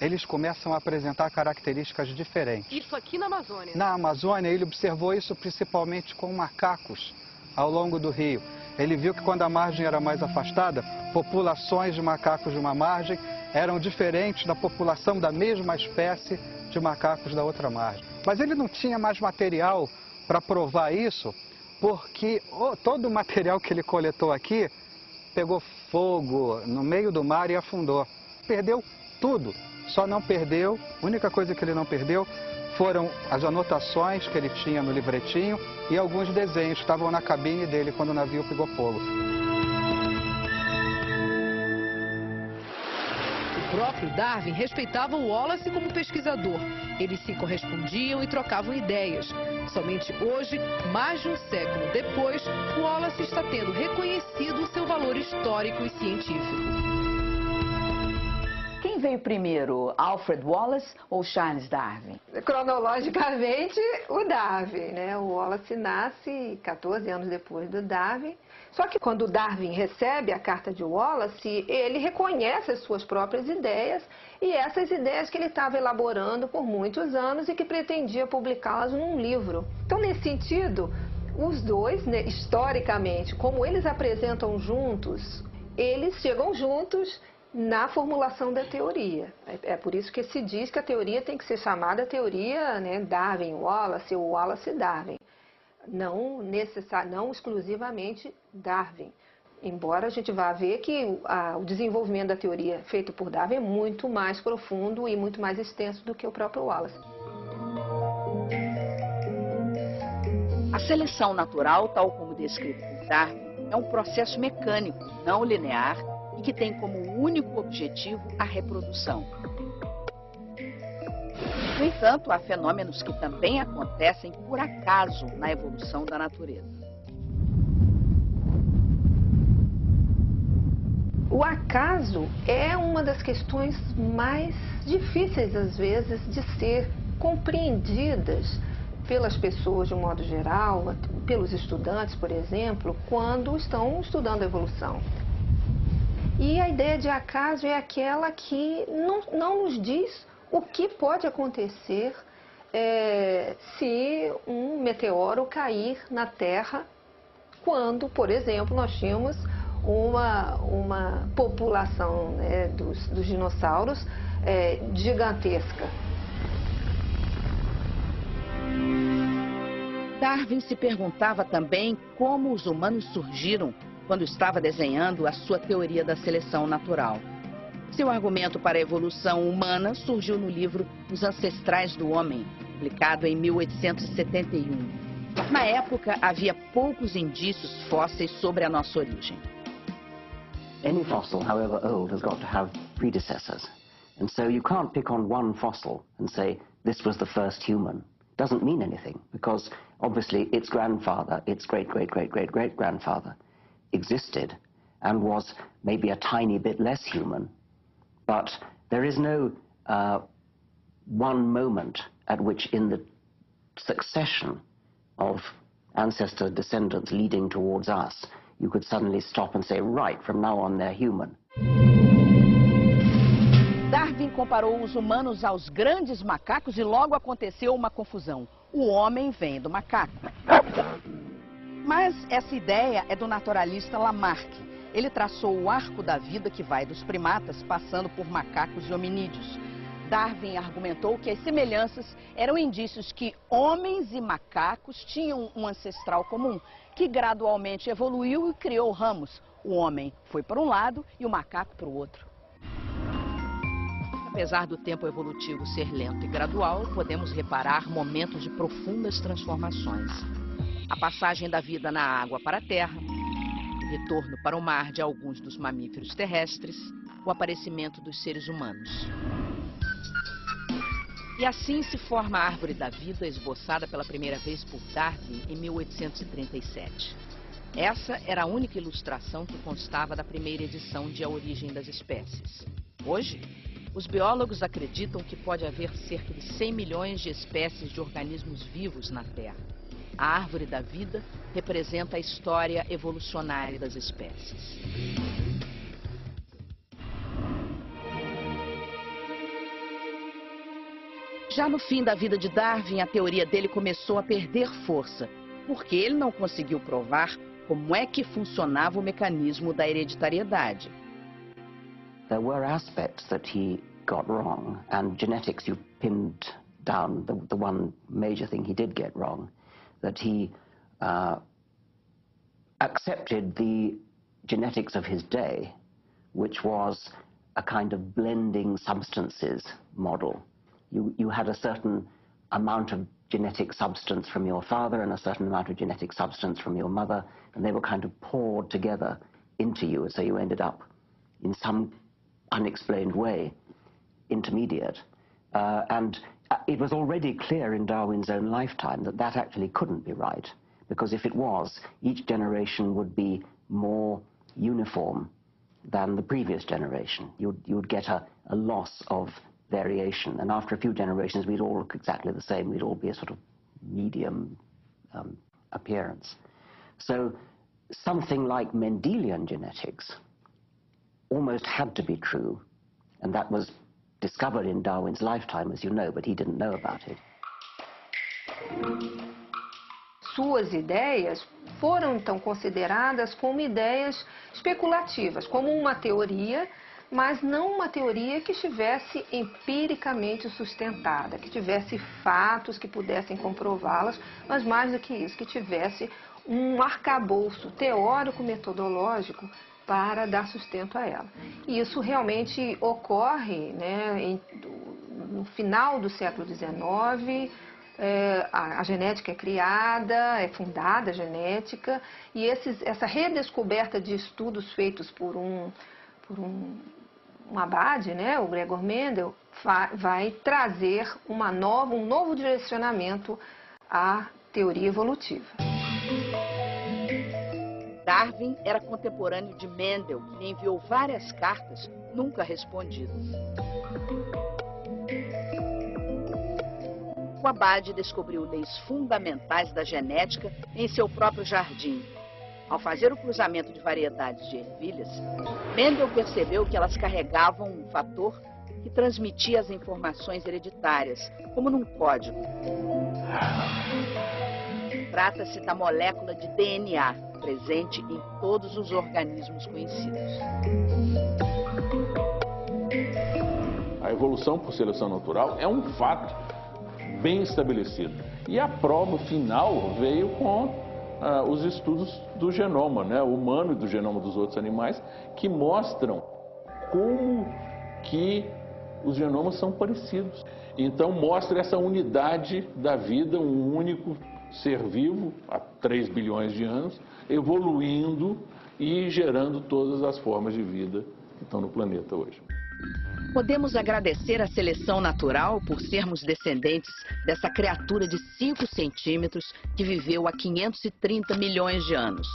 eles começam a apresentar características diferentes. Isso aqui na Amazônia? Na Amazônia, ele observou isso principalmente com macacos ao longo do rio. Ele viu que quando a margem era mais afastada, populações de macacos de uma margem eram diferentes da população da mesma espécie de macacos da outra margem. Mas ele não tinha mais material para provar isso, porque todo o material que ele coletou aqui pegou fogo no meio do mar e afundou. Perdeu tudo só não perdeu, a única coisa que ele não perdeu foram as anotações que ele tinha no livretinho e alguns desenhos que estavam na cabine dele quando o navio pegou fogo. O próprio Darwin respeitava o Wallace como pesquisador. Eles se correspondiam e trocavam ideias. Somente hoje, mais de um século depois, Wallace está tendo reconhecido o seu valor histórico e científico veio primeiro, Alfred Wallace ou Charles Darwin? Cronologicamente, o Darwin, né? O Wallace nasce 14 anos depois do Darwin. Só que quando Darwin recebe a carta de Wallace, ele reconhece as suas próprias ideias e essas ideias que ele estava elaborando por muitos anos e que pretendia publicá-las num livro. Então, nesse sentido, os dois, né, historicamente, como eles apresentam juntos, eles chegam juntos na formulação da teoria. É, é, por isso que se diz que a teoria tem que ser chamada teoria né, Darwin-Wallace ou Wallace-Darwin. Não, não exclusivamente Darwin. Embora a gente vá ver que a, o desenvolvimento da teoria feito por Darwin é muito mais profundo e muito mais extenso do que o próprio Wallace. A seleção natural, tal como descrito por Darwin, é um processo mecânico, não linear, e que tem como único objetivo a reprodução. No entanto, há fenômenos que também acontecem por acaso na evolução da natureza. O acaso é uma das questões mais difíceis, às vezes, de ser compreendidas pelas pessoas de um modo geral, pelos estudantes, por exemplo, quando estão estudando a evolução. E a ideia de acaso é aquela que não, não nos diz o que pode acontecer é, se um meteoro cair na Terra quando, por exemplo, nós tínhamos uma, uma população né, dos, dos, dinossauros é, gigantesca. Darwin se perguntava também como os humanos surgiram quando estava desenhando a sua teoria da seleção natural. Seu argumento para a evolução humana surgiu no livro Os Ancestrais do Homem, publicado em 1871. Na época, havia poucos indícios fósseis sobre a nossa origem. Any fossil, however old, has got to have predecessors. And so you can't pick on one fossil and say, this was the first human. Doesn't mean anything, because obviously its grandfather, its great-great-great-great-great-grandfather existed and was maybe a tiny bit less human. But there is no uh, one moment at which in the succession of ancestor descendants leading towards us, you could suddenly stop and say, right, from now on they're human. Darwin comparou os humanos aos grandes macacos e logo aconteceu uma confusão. O homem vem do macaco. Mas essa ideia é do naturalista Lamarck. Ele traçou o arco da vida que vai dos primatas, passando por macacos e hominídeos. Darwin argumentou que as semelhanças eram indícios que homens e macacos tinham um ancestral comum, que gradualmente evoluiu e criou ramos. O homem foi para um lado e o macaco para o outro. Apesar do tempo evolutivo ser lento e gradual, podemos reparar momentos de profundas transformações. A passagem da vida na água para a terra, o retorno para o mar de alguns dos mamíferos terrestres, o aparecimento dos seres humanos. E assim se forma a árvore da vida, esboçada pela primeira vez por Darwin em 1837. Essa era a única ilustração que constava da primeira edição de A Origem das Espécies. Hoje, os biólogos acreditam que pode haver cerca de 100 milhões de espécies de organismos vivos na Terra. A árvore da vida representa a história evolucionária das espécies. Já no fim da vida de Darwin, a teoria dele começou a perder força, porque ele não conseguiu provar como é que funcionava o mecanismo da hereditariedade. There were aspects that he got wrong, and genetics you pinned down the, the one major thing he did get wrong, that he uh, accepted the genetics of his day, which was a kind of blending substances model you, you had a certain amount of genetic substance from your father and a certain amount of genetic substance from your mother, and they were kind of poured together into you, so you ended up in some unexplained way intermediate. Uh, and it was already clear in Darwin's own lifetime that that actually couldn't be right, because if it was, each generation would be more uniform than the previous generation. You'd, you'd get a, a loss of variation. And after a few generations, we'd all look exactly the same. We'd all be a sort of medium um, appearance. So something like Mendelian genetics almost had to be true. And that was discovered in Darwin's lifetime, as you know, but he didn't know about it. Suas ideias foram então consideradas como ideias especulativas, como uma teoria mas não uma teoria que estivesse empiricamente sustentada, que tivesse fatos que pudessem comprová-las, mas mais do que isso, que tivesse um arcabouço teórico-metodológico para dar sustento a ela. E isso realmente ocorre né, em, no final do século XIX, é, a, a, genética é criada, é fundada a genética, e esses, essa redescoberta de estudos feitos por um, por um um abade, né, o Gregor Mendel, vai trazer uma nova, um novo direcionamento à teoria evolutiva. Darwin era contemporâneo de Mendel, que enviou várias cartas nunca respondidas. O Abade descobriu leis fundamentais da genética em seu próprio jardim ao fazer o cruzamento de variedades de ervilhas, Mendel percebeu que elas carregavam um fator que transmitia as informações hereditárias, como num código. Trata-se da molécula de DNA, presente em todos os organismos conhecidos. A evolução por seleção natural é um fato bem estabelecido. E a prova final veio com ah, os estudos do genoma né, humano e do genoma dos outros animais, que mostram como que os genomas são parecidos. Então mostra essa unidade da vida, um único ser vivo há 3 bilhões de anos, evoluindo e gerando todas as formas de vida que estão no planeta hoje. Podemos agradecer à seleção natural por sermos descendentes dessa criatura de 5 centímetros que viveu há 530 milhões de anos.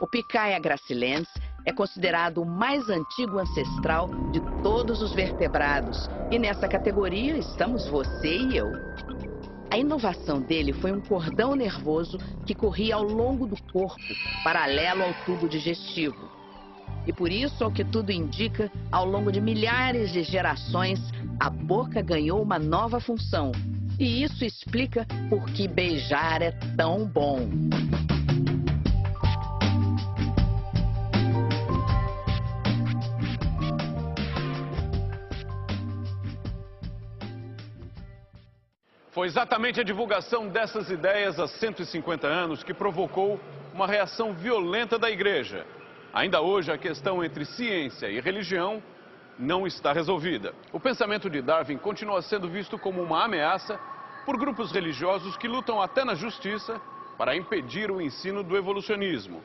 O Picaia gracilens é considerado o mais antigo ancestral de todos os vertebrados. E nessa categoria estamos você e eu. A inovação dele foi um cordão nervoso que corria ao longo do corpo, paralelo ao tubo digestivo. E por isso, ao que tudo indica, ao longo de milhares de gerações, a boca ganhou uma nova função. E isso explica por que beijar é tão bom. Foi exatamente a divulgação dessas ideias há 150 anos que provocou uma reação violenta da igreja. Ainda hoje, a questão entre ciência e religião não está resolvida. O pensamento de Darwin continua sendo visto como uma ameaça por grupos religiosos que lutam até na justiça para impedir o ensino do evolucionismo.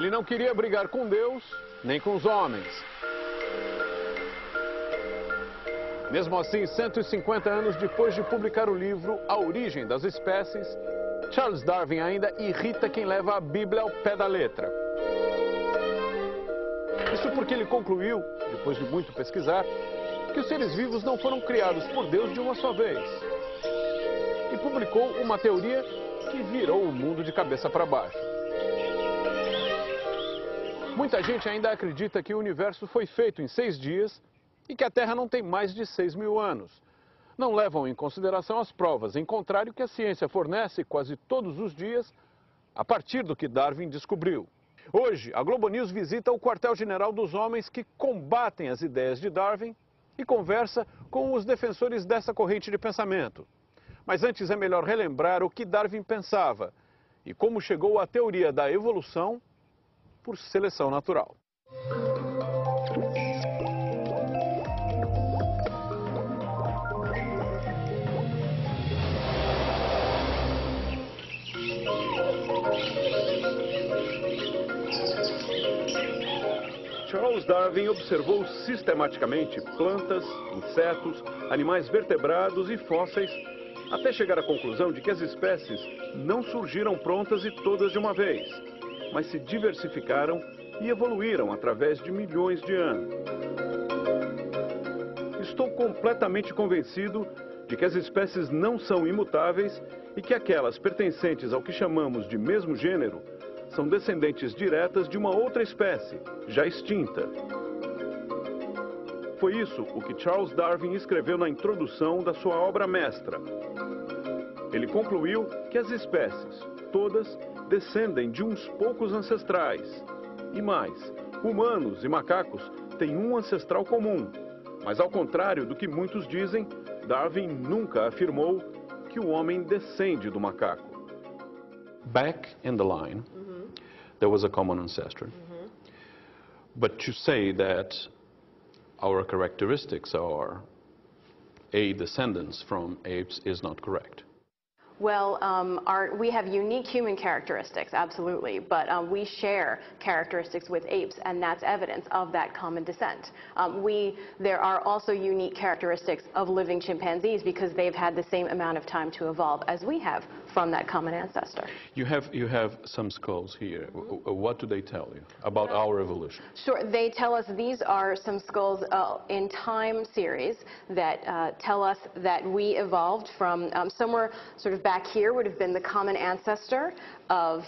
Ele não queria brigar com Deus, nem com os homens. Mesmo assim, 150 anos depois de publicar o livro A Origem das Espécies, Charles Darwin ainda irrita quem leva a Bíblia ao pé da letra. Isso porque ele concluiu, depois de muito pesquisar, que os seres vivos não foram criados por Deus de uma só vez. E publicou uma teoria que virou o mundo de cabeça para baixo. Muita gente ainda acredita que o universo foi feito em seis dias e que a Terra não tem mais de seis mil anos. Não levam em consideração as provas, em contrário que a ciência fornece quase todos os dias a partir do que Darwin descobriu. Hoje, a Globo News visita o quartel-general dos homens que combatem as ideias de Darwin e conversa com os defensores dessa corrente de pensamento. Mas antes é melhor relembrar o que Darwin pensava e como chegou à teoria da evolução por seleção natural. Charles Darwin observou sistematicamente plantas, insetos, animais vertebrados e fósseis, até chegar à conclusão de que as espécies não surgiram prontas e todas de uma vez, mas se diversificaram e evoluíram através de milhões de anos. Estou completamente convencido de que as espécies não são imutáveis e que aquelas pertencentes ao que chamamos de mesmo gênero são descendentes diretas de uma outra espécie, já extinta. Foi isso o que Charles Darwin escreveu na introdução da sua obra mestra. Ele concluiu que as espécies, todas, descendem de uns poucos ancestrais. E mais, humanos e macacos têm um ancestral comum. Mas ao contrário do que muitos dizem, Darwin nunca afirmou que o homem descende do macaco. Back in the line, -hmm. there was a common ancestor. -hmm. But to say that our characteristics are a descendants from apes is not correct. Well, um, our, we have unique human characteristics, absolutely, but um, we share characteristics with apes, and that's evidence of that common descent. Um, we, there are also unique characteristics of living chimpanzees because they've had the same amount of time to evolve as we have from that common ancestor. You have, you have some skulls here. What do they tell you about our evolution? Sure. They tell us these are some skulls uh, in time series that uh, tell us that we evolved from um, somewhere sort of back here would have been the common ancestor of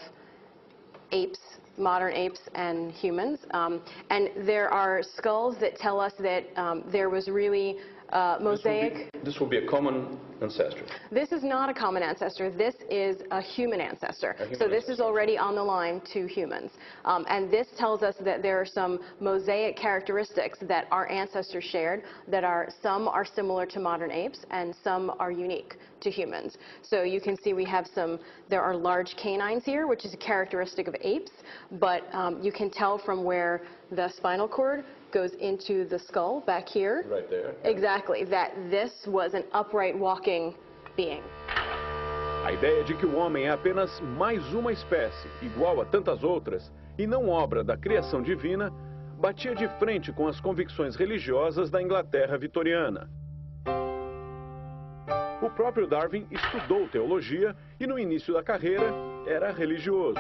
apes modern apes and humans. Um, and there are skulls that tell us that um, there was really uh, mosaic. This will, be, this will, be, a common ancestor. This is not a common ancestor. This is a human ancestor. A human so this ancestor. is already on the line to humans. Um, and this tells us that there are some mosaic characteristics that our ancestors shared that are some are similar to modern apes and some are unique to humans. So you can see we have some, there are large canines here, which is a characteristic of apes, but um, you can tell from where the spinal cord goes into the skull back here. Right there. Exactly, that this was an upright walking being. A ideia de que o homem é apenas mais uma espécie, igual a tantas outras, e não obra da criação divina, batia de frente com as convicções religiosas da Inglaterra vitoriana. O próprio Darwin estudou teologia e, no início da carreira, era religioso.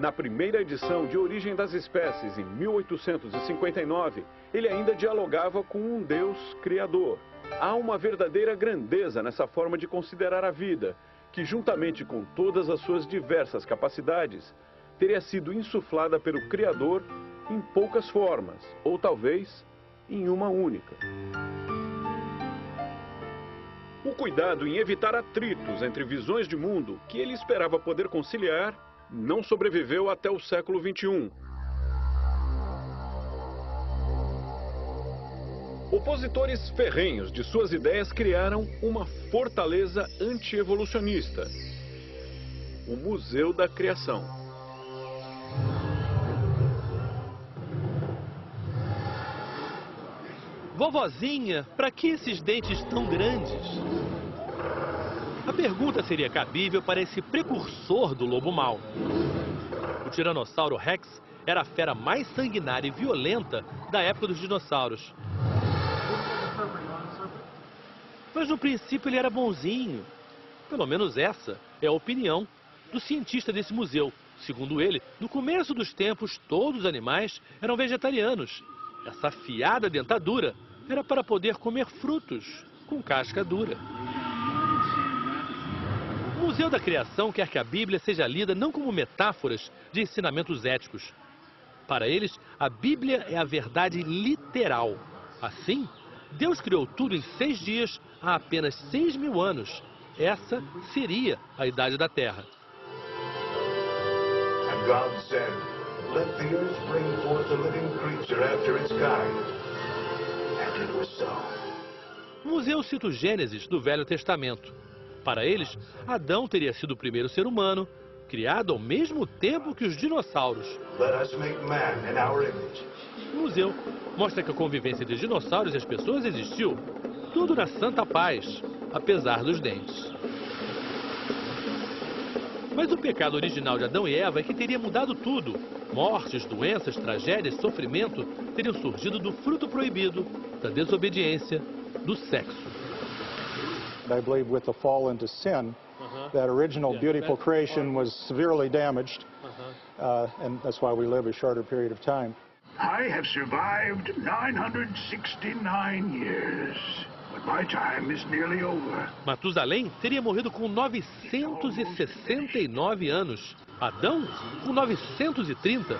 Na primeira edição de Origem das Espécies, em 1859, ele ainda dialogava com um Deus criador. Há uma verdadeira grandeza nessa forma de considerar a vida, que, juntamente com todas as suas diversas capacidades, teria sido insuflada pelo Criador em poucas formas, ou talvez em uma única. O cuidado em evitar atritos entre visões de mundo que ele esperava poder conciliar não sobreviveu até o século XXI. Opositores ferrenhos de suas ideias criaram uma fortaleza anti-evolucionista, o Museu da Criação. Vovozinha, para que esses dentes tão grandes? A pergunta seria cabível para esse precursor do lobo mau. O Tiranossauro Rex era a fera mais sanguinária e violenta da época dos dinossauros. Mas no princípio ele era bonzinho. Pelo menos essa é a opinião do cientista desse museu. Segundo ele, no começo dos tempos, todos os animais eram vegetarianos. Essa afiada dentadura era para poder comer frutos com casca dura. O Museu da Criação quer que a Bíblia seja lida não como metáforas de ensinamentos éticos. Para eles, a Bíblia é a verdade literal. Assim, Deus criou tudo em seis dias há apenas seis mil anos. Essa seria a idade da Terra. And God said, Let the earth bring forth a living creature after its kind. And it was so. O museu cita o Gênesis do Velho Testamento. Para eles, Adão teria sido o primeiro ser humano, criado ao mesmo tempo que os dinossauros. O museu mostra que a convivência entre dinossauros e as pessoas existiu, tudo na santa paz, apesar dos dentes. Mas o pecado original de Adão e Eva é que teria mudado tudo. Mortes, doenças, tragédias, sofrimento teriam surgido do fruto proibido, da desobediência, do sexo. I believe with the fall into sin, that original beautiful creation was severely damaged, uh, and that's why we live a shorter period of time. I have survived 969 years, but my time is nearly over. Matusalém teria morrido com 969 anos. Adão, com 930.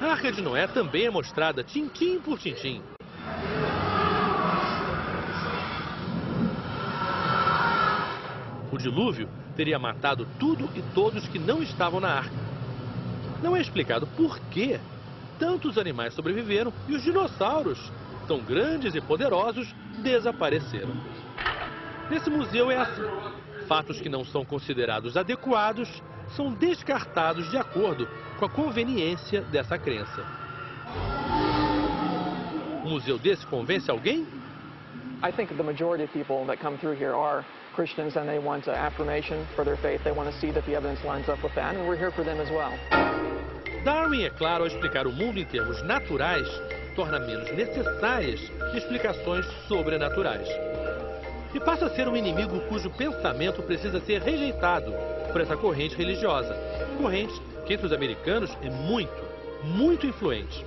A Arca de Noé também é mostrada tintim por tintim. O dilúvio teria matado tudo e todos que não estavam na arca. Não é explicado por que tantos animais sobreviveram e os dinossauros, tão grandes e poderosos, desapareceram. Nesse museu é assim. Fatos que não são considerados adequados são descartados de acordo com a conveniência dessa crença. Um museu desse convence alguém? I think the majority of people that come through here are Christians and they want affirmation for their faith. They want to see that the evidence lines up with that, and we're here for them as well. Darwin, é claro, ao explicar o mundo em termos naturais, torna menos necessárias explicações sobrenaturais. E passa a ser um inimigo cujo pensamento precisa ser rejeitado por essa corrente religiosa. Corrente que entre os americanos é muito, muito influente.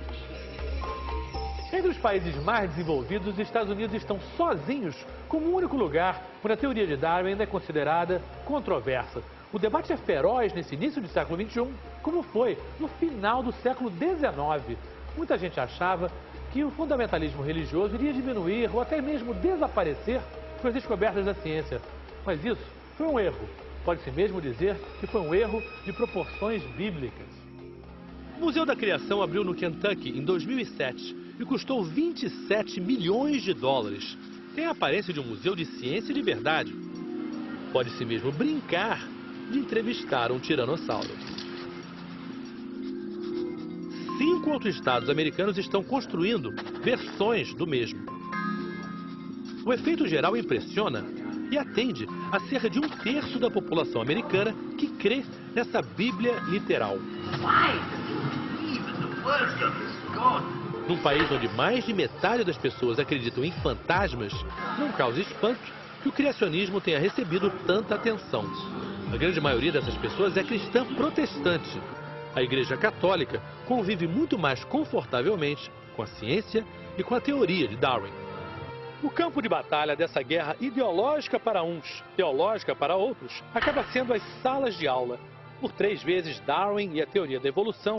Entre os países mais desenvolvidos, os Estados Unidos estão sozinhos como o único lugar onde a teoria de Darwin ainda é considerada controversa. O debate é feroz nesse início do século XXI, como foi no final do século XIX. Muita gente achava que o fundamentalismo religioso iria diminuir ou até mesmo desaparecer com as descobertas da ciência. Mas isso foi um erro. Pode-se mesmo dizer que foi um erro de proporções bíblicas. O Museu da Criação abriu no Kentucky em 2007 e custou 27 milhões de dólares. Tem a aparência de um museu de ciência de verdade. Pode-se mesmo brincar de entrevistar um tiranossauro. enquanto estados americanos estão construindo versões do mesmo. O efeito geral impressiona e atende a cerca de um terço da população americana que crê nessa Bíblia literal. Num país onde mais de metade das pessoas acreditam em fantasmas, não causa espanto que o criacionismo tenha recebido tanta atenção. A grande maioria dessas pessoas é cristã protestante. A Igreja Católica convive muito mais confortavelmente com a ciência e com a teoria de Darwin. O campo de batalha dessa guerra ideológica para uns, teológica para outros, acaba sendo as salas de aula. Por três vezes, Darwin e a teoria da evolução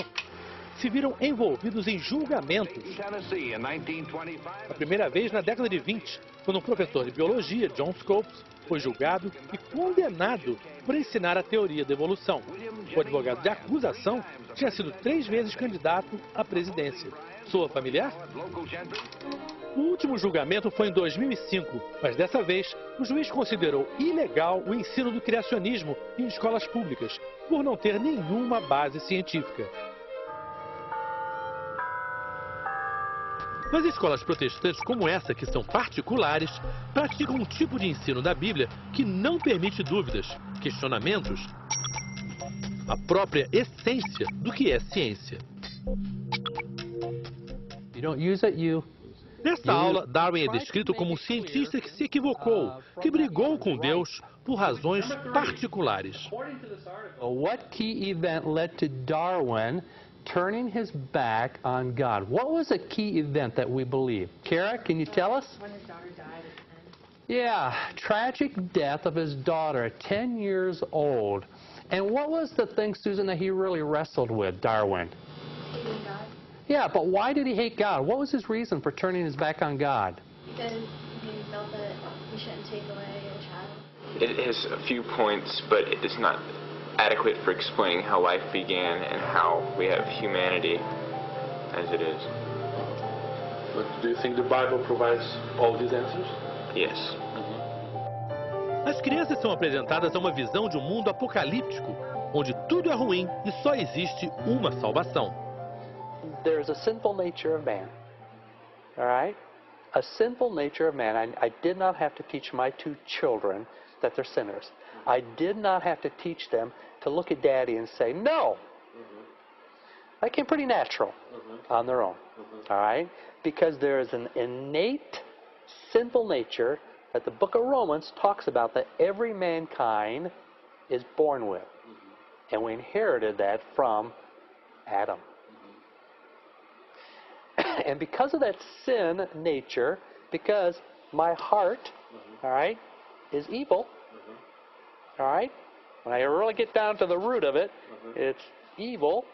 se viram envolvidos em julgamentos. A primeira vez na década de 20, quando um professor de biologia, John Scopes, foi julgado e condenado por ensinar a teoria da evolução. O advogado de acusação tinha sido três vezes candidato à presidência. Soa familiar? O último julgamento foi em 2005, mas dessa vez o juiz considerou ilegal o ensino do criacionismo em escolas públicas, por não ter nenhuma base científica. Mas escolas protestantes como essa, que são particulares, praticam um tipo de ensino da Bíblia que não permite dúvidas, questionamentos, a própria essência do que é ciência. Nesta aula, Darwin é descrito como um cientista que se equivocou, que brigou com Deus por razões particulares. What key event led to Darwin turning his back on God. What was a key event that we believe? Kara, can you tell us? When his daughter died. Yeah, tragic death of his daughter at 10 years old. And what was the thing, Susan, that he really wrestled with, Darwin? Hating God. Yeah, but why did he hate God? What was his reason for turning his back on God? Because he felt that he shouldn't take away a child. It has a few points, but it is not adequate for explaining how life began and how we have humanity as it is. But do you think the Bible provides all these answers? Yes. As crianças são apresentadas a uma visão de um mundo apocalíptico, onde tudo é ruim e só existe uma salvação. There's a sinful nature of man. All right? A sinful nature of man. I, I did not have to teach my two children that they're sinners. I did not have to teach them to look at daddy and say, no. Mm-hmm. That came pretty natural mm-hmm. on their own. Mm-hmm. All right? Because there is an innate sinful nature that the book of Romans talks about that every mankind is born with. And we inherited that from Adam. and because of that sin nature, because my heart, all right, is evil, all right, when I really get down to the root of it, mm-hmm. it's evil.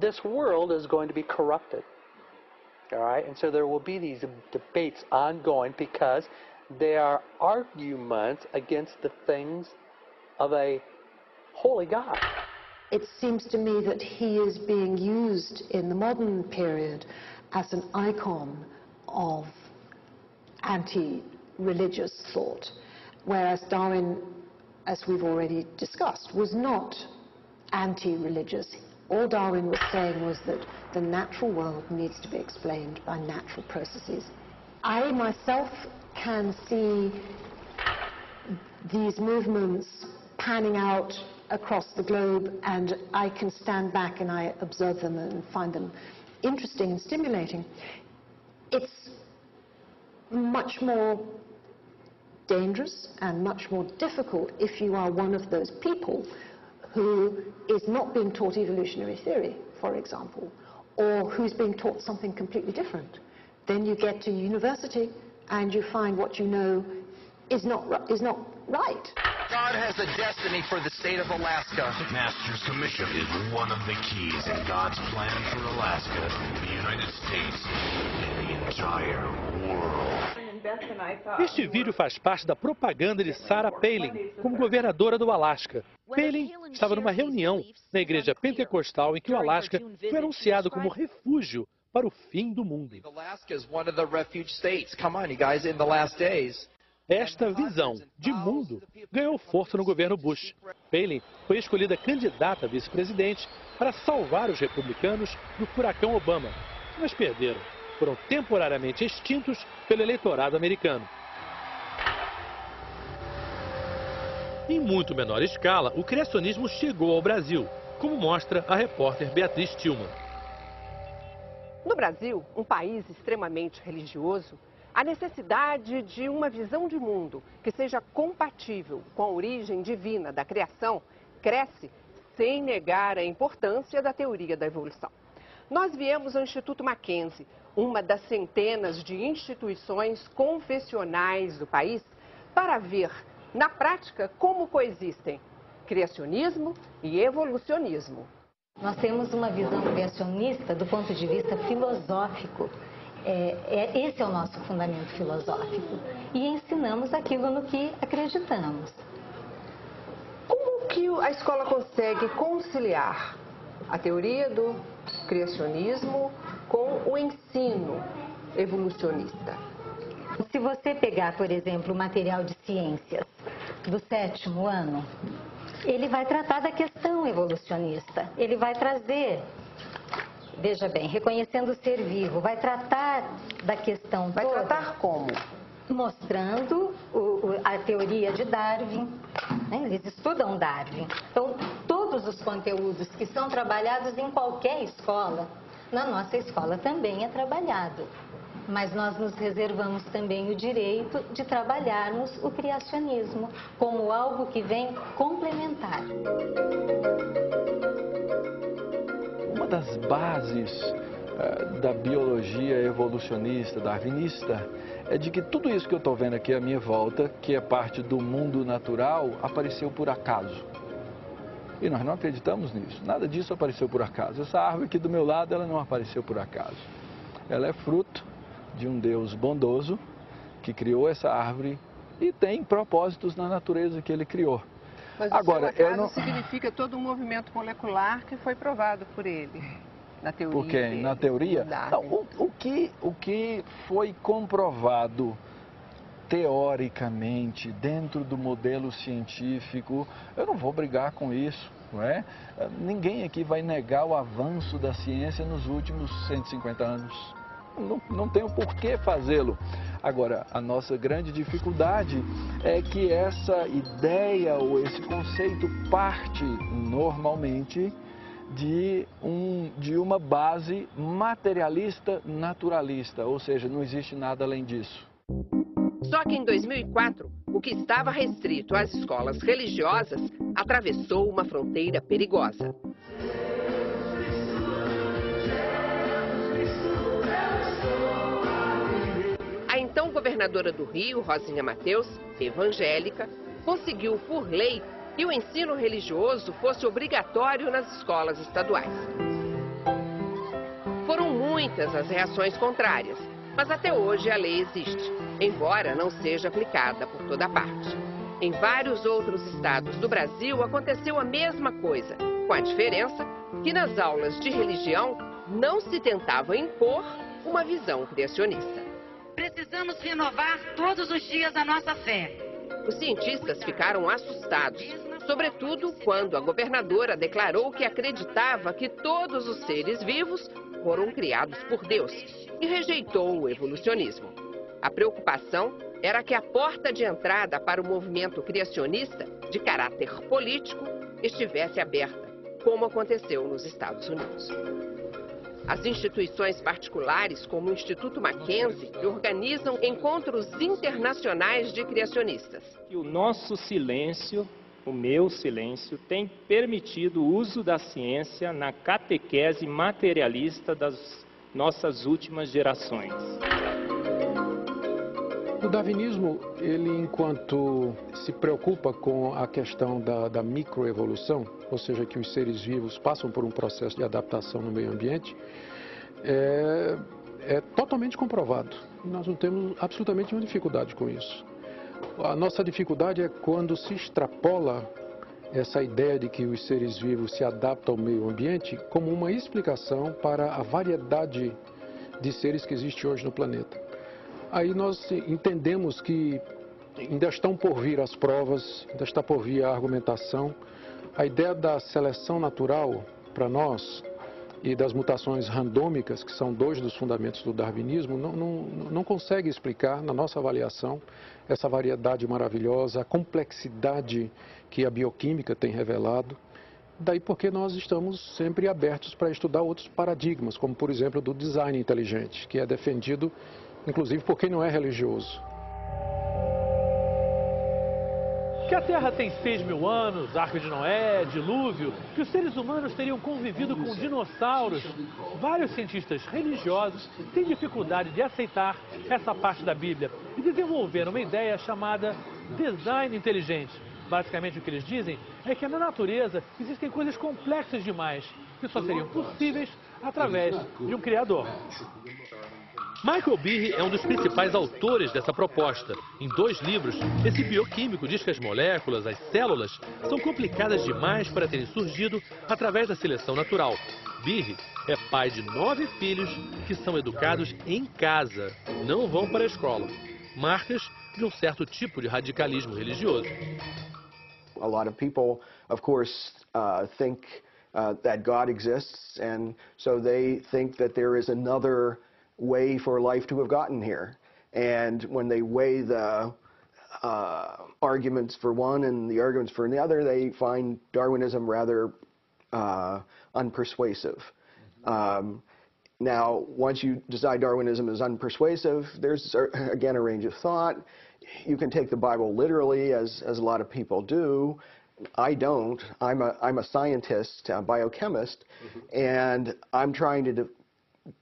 This world is going to be corrupted. Mm-hmm. All right, and so there will be these debates ongoing because they are arguments against the things of a holy God. It seems to me that he is being used in the modern period as an icon of anti-religious thought, whereas Darwin, as we've already discussed, was not anti-religious. All Darwin was saying was that the natural world needs to be explained by natural processes. I myself can see these movements panning out across the globe and I can stand back and I observe them and find them interesting and stimulating. It's much more dangerous and much more difficult if you are one of those people who is not being taught evolutionary theory, for example, or who's being taught something completely different. Then you get to university and you find what you know is not, is not right. God has a destiny for the state of Alaska. Master's Commission is one of the keys in God's plan for Alaska, the United States, and the entire world. Este vídeo faz parte da propaganda de Sarah Palin como governadora do Alasca. Palin estava numa reunião na igreja pentecostal em que o Alasca foi anunciado como refúgio para o fim do mundo. Esta visão de mundo ganhou força no governo Bush. Palin foi escolhida candidata a vice-presidente para salvar os republicanos do furacão Obama, mas perderam. Foram temporariamente extintos pelo eleitorado americano. Em muito menor escala, o criacionismo chegou ao Brasil, como mostra a repórter Beatriz Tillman. No Brasil, um país extremamente religioso, a necessidade de uma visão de mundo que seja compatível com a origem divina da criação cresce sem negar a importância da teoria da evolução. Nós viemos ao Instituto Mackenzie, uma das centenas de instituições confessionais do país, para ver, na prática, como coexistem criacionismo e evolucionismo. Nós temos uma visão criacionista do ponto de vista filosófico. É, é, esse é o nosso fundamento filosófico. E ensinamos aquilo no que acreditamos. Como que a escola consegue conciliar a teoria do criacionismo com o ensino evolucionista? Se você pegar, por exemplo, o material de ciências do sétimo ano, ele vai tratar da questão evolucionista. Ele vai trazer, veja bem, reconhecendo o ser vivo, vai tratar da questão Vai toda, tratar como? Mostrando o, o, a teoria de Darwin. Né? Eles estudam Darwin. Então, todos os conteúdos que são trabalhados em qualquer escola, na nossa escola também é trabalhado mas nós nos reservamos também o direito de trabalharmos o criacionismo como algo que vem complementar. Uma das bases uh, da biologia evolucionista, darwinista, é de que tudo isso que eu estou vendo aqui à minha volta, que é parte do mundo natural, apareceu por acaso. E nós não acreditamos nisso. Nada disso apareceu por acaso. Essa árvore aqui do meu lado, ela não apareceu por acaso. Ela é fruto de um Deus bondoso que criou essa árvore e tem propósitos na natureza que ele criou. Mas Agora, o seu acaso não... significa todo um movimento molecular que foi provado por ele, na teoria. Por quê? Na teoria? Não, o, o, que, o que foi comprovado teoricamente dentro do modelo científico, eu não vou brigar com isso. Não é? Ninguém aqui vai negar o avanço da ciência nos últimos 150 anos não, não tenho por que fazê-lo. Agora, a nossa grande dificuldade é que essa ideia ou esse conceito parte normalmente de, um, de uma base materialista naturalista, ou seja, não existe nada além disso. Só que em 2004, o que estava restrito às escolas religiosas atravessou uma fronteira perigosa. então governadora do Rio, Rosinha Mateus, evangélica, conseguiu por lei que o ensino religioso fosse obrigatório nas escolas estaduais. Foram muitas as reações contrárias, mas até hoje a lei existe, embora não seja aplicada por toda parte. Em vários outros estados do Brasil aconteceu a mesma coisa, com a diferença que nas aulas de religião não se tentava impor uma visão criacionista. Precisamos renovar todos os dias a nossa fé. Os cientistas ficaram assustados, sobretudo quando a governadora declarou que acreditava que todos os seres vivos foram criados por Deus e rejeitou o evolucionismo. A preocupação era que a porta de entrada para o movimento criacionista, de caráter político, estivesse aberta, como aconteceu nos Estados Unidos. As instituições particulares, como o Instituto Mackenzie, organizam encontros internacionais de criacionistas. O nosso silêncio, o meu silêncio, tem permitido o uso da ciência na catequese materialista das nossas últimas gerações. O darwinismo, ele enquanto se preocupa com a questão da, da microevolução, ou seja, que os seres vivos passam por um processo de adaptação no meio ambiente, é, é totalmente comprovado. Nós não temos absolutamente nenhuma dificuldade com isso. A nossa dificuldade é quando se extrapola essa ideia de que os seres vivos se adaptam ao meio ambiente como uma explicação para a variedade de seres que existe hoje no planeta aí nós entendemos que ainda estão por vir as provas, ainda está por vir a argumentação. A ideia da seleção natural, para nós, e das mutações randômicas, que são dois dos fundamentos do darwinismo, não, não, não consegue explicar, na nossa avaliação, essa variedade maravilhosa, a complexidade que a bioquímica tem revelado. Daí porque nós estamos sempre abertos para estudar outros paradigmas, como por exemplo do design inteligente, que é defendido inclusive por quem não é religioso. Que a Terra tem 6 mil anos, Arca de Noé, dilúvio, que os seres humanos teriam convivido com dinossauros. Vários cientistas religiosos têm dificuldade de aceitar essa parte da Bíblia e desenvolveram uma ideia chamada design inteligente. Basicamente o que eles dizem é que na natureza existem coisas complexas demais que só seriam possíveis através de um criador. Michael Behe é um dos principais autores dessa proposta. Em dois livros, esse bioquímico diz que as moléculas, as células, são complicadas demais para terem surgido através da seleção natural. Behe é pai de nove filhos que são educados em casa, não vão para a escola. Marcas de um certo tipo de radicalismo religioso. A lot of people, of course, uh, think uh, that God exists, and so they think that there is another way for life to have gotten here. And when they weigh the uh, arguments for one and the arguments for the other, they find Darwinism rather uh, unpersuasive. Um, now, once you decide Darwinism is unpersuasive, there's, again, a range of thought. You can take the Bible literally, as, as a lot of people do. I don't. I'm a, I'm a scientist, a biochemist, mm -hmm. and I'm trying to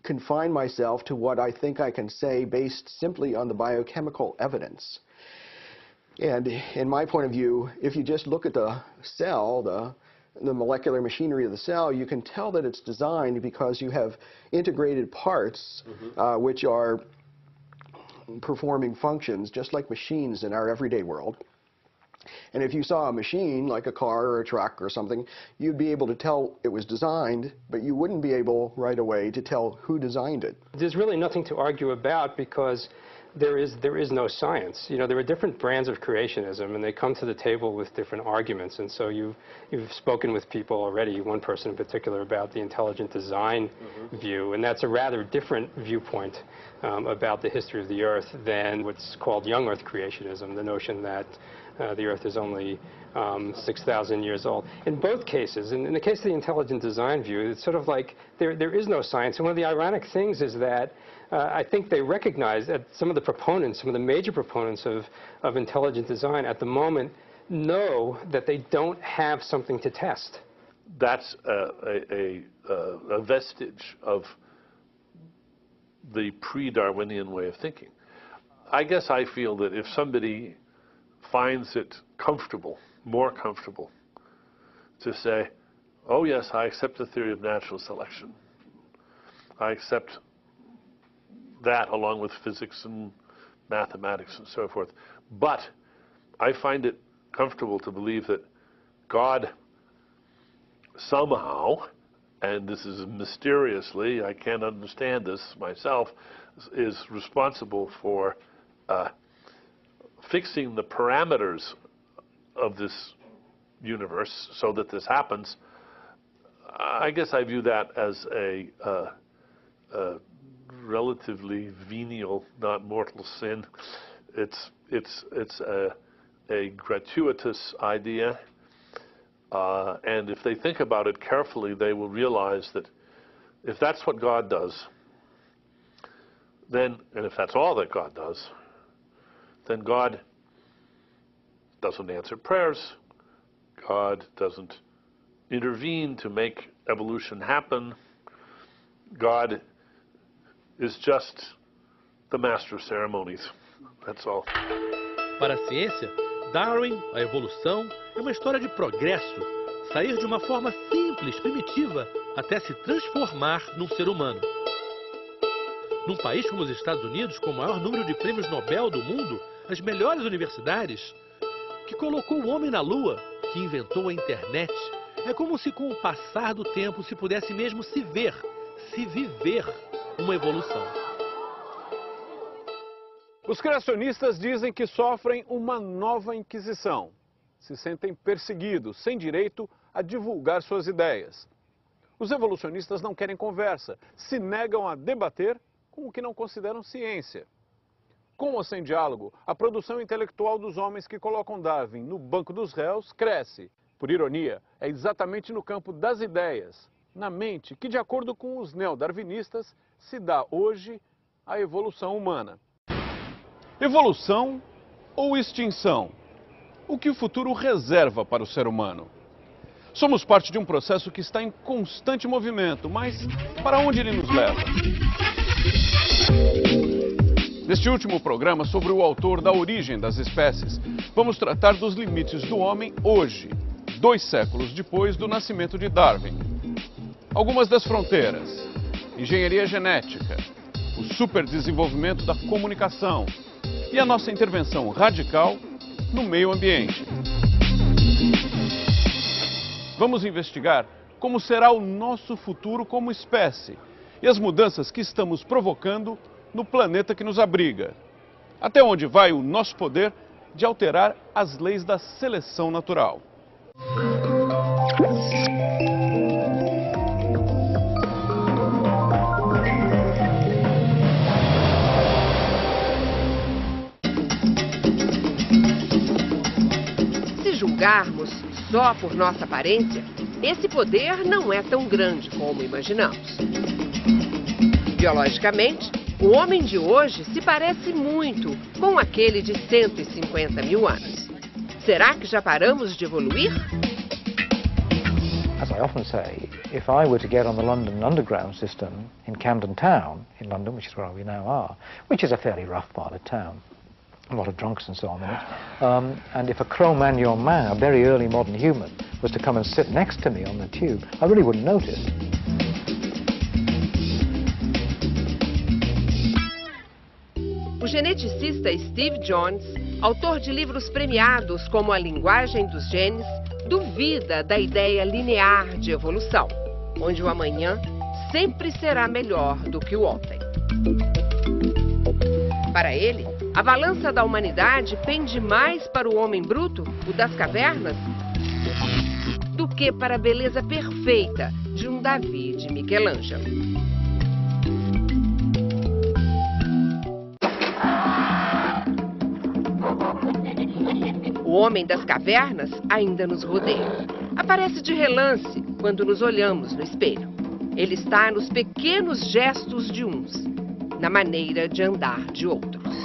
confine myself to what I think I can say based simply on the biochemical evidence. And in my point of view, if you just look at the cell, the, the molecular machinery of the cell, you can tell that it's designed because you have integrated parts mm -hmm. uh, which are performing functions just like machines in our everyday world. And if you saw a machine, like a car or a truck or something, you'd be able to tell it was designed, but you wouldn't be able right away to tell who designed it. There's really nothing to argue about because there is, there is no science. You know, there are different brands of creationism, and they come to the table with different arguments. And so you've, you've spoken with people already, one person in particular, about the intelligent design mm -hmm. view, and that's a rather different viewpoint um, about the history of the Earth than what's called young Earth creationism, the notion that uh, the Earth is only um, 6,000 years old. In both cases, in, in, the case of the intelligent design view, it's sort of like there, there is no science. And one of the ironic things is that uh, I think they recognize that some of the proponents, some of the major proponents of, of intelligent design at the moment know that they don't have something to test. That's a, a, a, a vestige of the pre-Darwinian way of thinking. I guess I feel that if somebody finds it comfortable, more comfortable, to say, oh yes, I accept the theory of natural selection. I accept that along with physics and mathematics and so forth. But I find it comfortable to believe that God somehow, and this is mysteriously, I can't understand this myself, is responsible for uh, fixing the parameters of this universe so that this happens, I guess I view that as a, uh, a relatively venial, not mortal sin. It's, it's, it's a, a gratuitous idea. Uh, and if they think about it carefully, they will realize that if that's what God does, then, and if that's all that God does, then God doesn't answer prayers. God doesn't intervene to make evolution happen. God is just the master of ceremonies. That's all. Para a ciência, Darwin, a evolução, é uma história de progresso. Sair de uma forma simples, primitiva, até se transformar num ser humano. Num país como os Estados Unidos, com o maior número de prêmios Nobel do mundo, as melhores universidades, que colocou o homem na lua, que inventou a internet, é como se com o passar do tempo se pudesse mesmo se ver, se viver uma evolução. Os criacionistas dizem que sofrem uma nova inquisição. Se sentem perseguidos, sem direito a divulgar suas ideias. Os evolucionistas não querem conversa, se negam a debater com o que não consideram ciência. Com ou sem diálogo, a produção intelectual dos homens que colocam Darwin no banco dos réus cresce. Por ironia, é exatamente no campo das ideias, na mente, que, de acordo com os neodarwinistas, se dá hoje a evolução humana. Evolução ou extinção? O que o futuro reserva para o ser humano? Somos parte de um processo que está em constante movimento, mas para onde ele nos leva? Neste último programa sobre o autor da origem das espécies, vamos tratar dos limites do homem hoje, dois séculos depois do nascimento de Darwin. Algumas das fronteiras, engenharia genética, o superdesenvolvimento da comunicação e a nossa intervenção radical no meio ambiente. Vamos investigar como será o nosso futuro como espécie e as mudanças que estamos provocando no planeta que nos abriga. Até onde vai o nosso poder de alterar as leis da seleção natural. Se julgarmos só por nossa aparência, esse poder não é tão grande como imaginamos. Biologicamente, o homem de hoje se parece muito com aquele de 150 mil anos. Será que já paramos de evoluir? As I often say, if I were to get on the London Underground system in Camden Town, in London, which is where we now are, which is a fairly rough part of town, a lot of drunks and so on in it, um, and if a Cro-Magnon man, a very early modern human, was to come and sit next to me on the tube, I really wouldn't notice. O geneticista Steve Jones, autor de livros premiados como A Linguagem dos Genes, duvida da ideia linear de evolução, onde o amanhã sempre será melhor do que o ontem. Para ele, a balança da humanidade pende mais para o homem bruto, o das cavernas, do que para a beleza perfeita de um Davi de Michelangelo. O homem das cavernas ainda nos rodeia. Aparece de relance quando nos olhamos no espelho. Ele está nos pequenos gestos de uns, na maneira de andar de outros.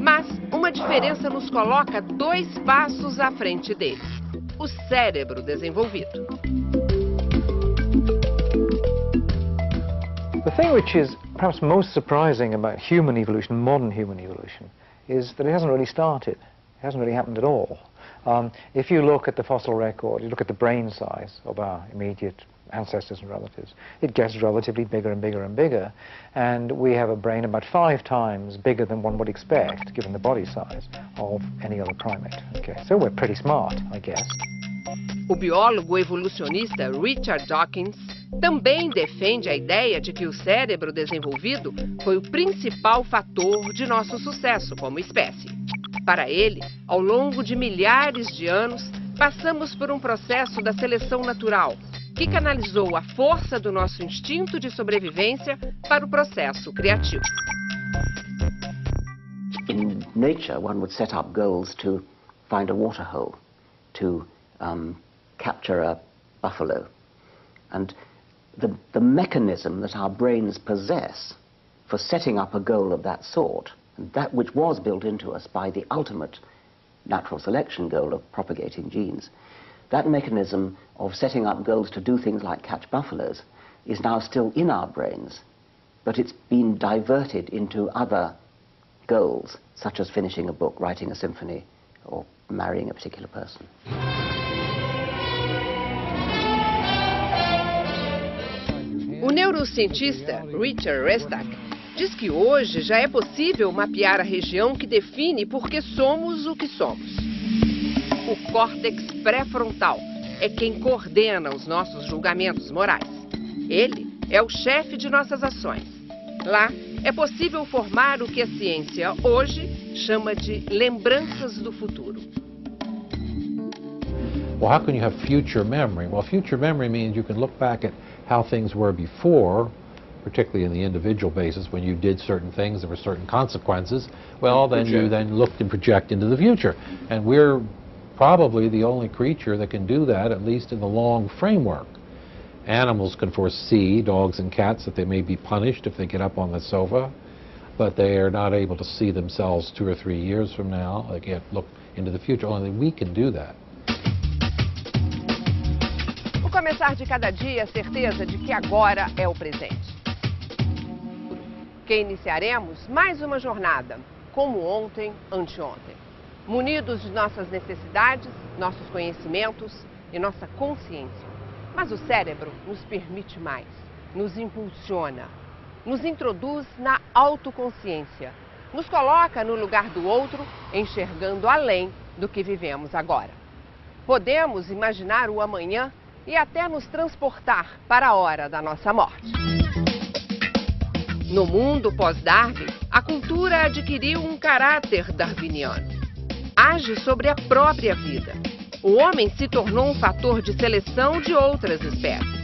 Mas uma diferença nos coloca dois passos à frente deles: o cérebro desenvolvido. The thing which is perhaps most surprising about human evolution, modern human evolution, is that it hasn't really started. It hasn't really happened at all. Um, if you look at the fossil record, you look at the brain size of our immediate ancestors and relatives, it gets relatively bigger and bigger and bigger. And we have a brain about five times bigger than one would expect, given the body size of any other primate. Okay, so we're pretty smart, I guess. O biólogo evolucionista Richard Dawkins também defende a ideia de que o cérebro desenvolvido foi o principal fator de nosso sucesso como espécie. Para ele, ao longo de milhares de anos, passamos por um processo da seleção natural que canalizou a força do nosso instinto de sobrevivência para o processo criativo. In nature, one would set up goals to find a water hole, to um, capture a buffalo. And the, the mechanism that our brains possess for setting up a goal of that sort, that which was built into us by the ultimate natural selection goal of propagating genes, that mechanism of setting up goals to do things like catch buffaloes is now still in our brains, but it's been diverted into other goals, such as finishing a book, writing a symphony, or marrying a particular person. O neurocientista Richard Restak diz que hoje já é possível mapear a região que define por que somos o que somos. O córtex pré-frontal é quem coordena os nossos julgamentos morais. Ele é o chefe de nossas ações. Lá é possível formar o que a ciência hoje chama de lembranças do futuro. Well, how can you have future memory? Well, future memory means you can look back at how things were before, particularly in the individual basis, when you did certain things, there were certain consequences. Well, then you then looked and project into the future. And we're probably the only creature that can do that, at least in the long framework. Animals can foresee, dogs and cats, that they may be punished if they get up on the sofa, but they are not able to see themselves two or three years from now. They can't look into the future. Only we can do that. O começar de cada dia, a certeza de que agora é o presente. Que iniciaremos mais uma jornada, como ontem, anteontem. Munidos de nossas necessidades, nossos conhecimentos e nossa consciência. Mas o cérebro nos permite mais, nos impulsiona, nos introduz na autoconsciência, nos coloca no lugar do outro, enxergando além do que vivemos agora. Podemos imaginar o amanhã e até nos transportar para a hora da nossa morte. No mundo pós-Darwin, a cultura adquiriu um caráter darwiniano. Age sobre a própria vida o homem se tornou um fator de seleção de outras espécies.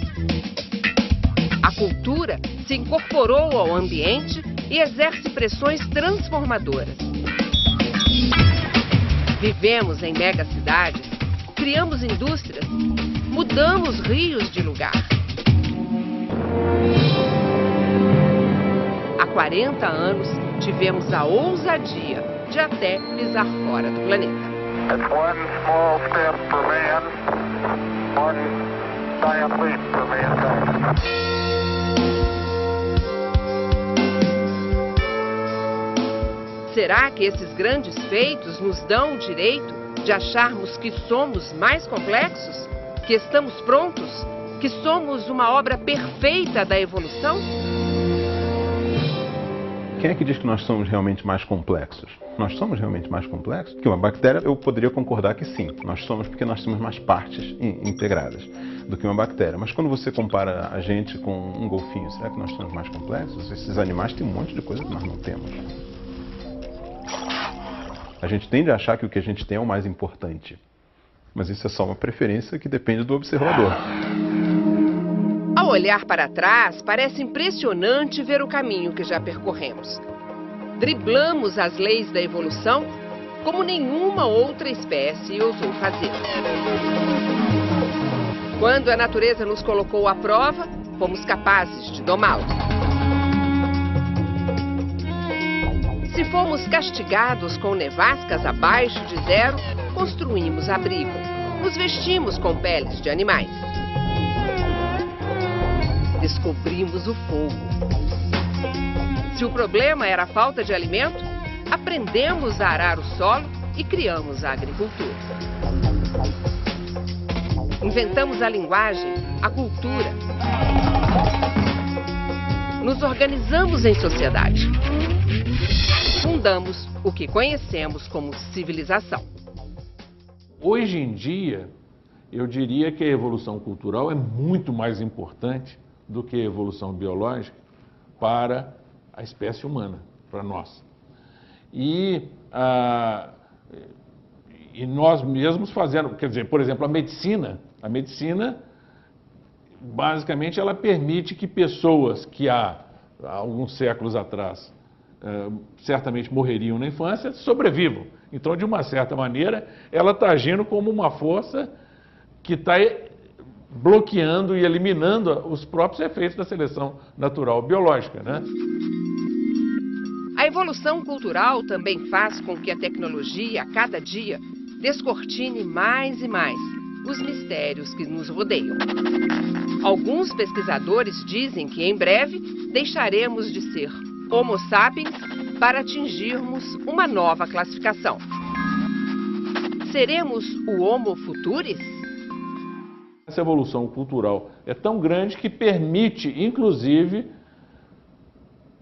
A cultura se incorporou ao ambiente e exerce pressões transformadoras. Vivemos em megacidades, criamos indústrias, mudamos rios de lugar. Há 40 anos, tivemos a ousadia de até pisar fora do planeta. Será que esses grandes feitos nos dão o direito de acharmos que somos mais complexos? Que estamos prontos? Que somos uma obra perfeita da evolução? Quem é que diz que nós somos realmente mais complexos? Nós somos realmente mais complexos? Que uma bactéria, eu poderia concordar que sim, nós somos porque nós temos mais partes integradas do que uma bactéria. Mas quando você compara a gente com um golfinho, será que nós somos mais complexos? Esses animais têm um monte de coisa que nós não temos. A gente tende a achar que o que a gente tem é o mais importante. Mas isso é só uma preferência que depende do observador. Ao olhar para trás, parece impressionante ver o caminho que já percorremos. Driblamos as leis da evolução como nenhuma outra espécie ousou fazer. Quando a natureza nos colocou à prova, fomos capazes de domá-la. Se fomos castigados com nevascas abaixo de zero, construímos abrigo. Nos vestimos com peles de animais descobrimos o fogo. Se o problema era a falta de alimento, aprendemos a arar o solo e criamos a agricultura. Inventamos a linguagem, a cultura. Nos organizamos em sociedade. Fundamos o que conhecemos como civilização. Hoje em dia, eu diria que a evolução cultural é muito mais importante do que a evolução biológica para a espécie humana, para nós. E, ah, e nós mesmos fazendo, quer dizer, por exemplo, a medicina, a medicina, basicamente, ela permite que pessoas que há, há alguns séculos atrás certamente morreriam na infância, sobrevivam. Então, de uma certa maneira, ela está agindo como uma força que está bloqueando e eliminando os próprios efeitos da seleção natural biológica. Né? A evolução cultural também faz com que a tecnologia, a cada dia, descortine mais e mais os mistérios que nos rodeiam. Alguns pesquisadores dizem que em breve deixaremos de ser Homo sapiens para atingirmos uma nova classificação. Seremos o Homo futuris? Essa evolução cultural é tão grande que permite, inclusive,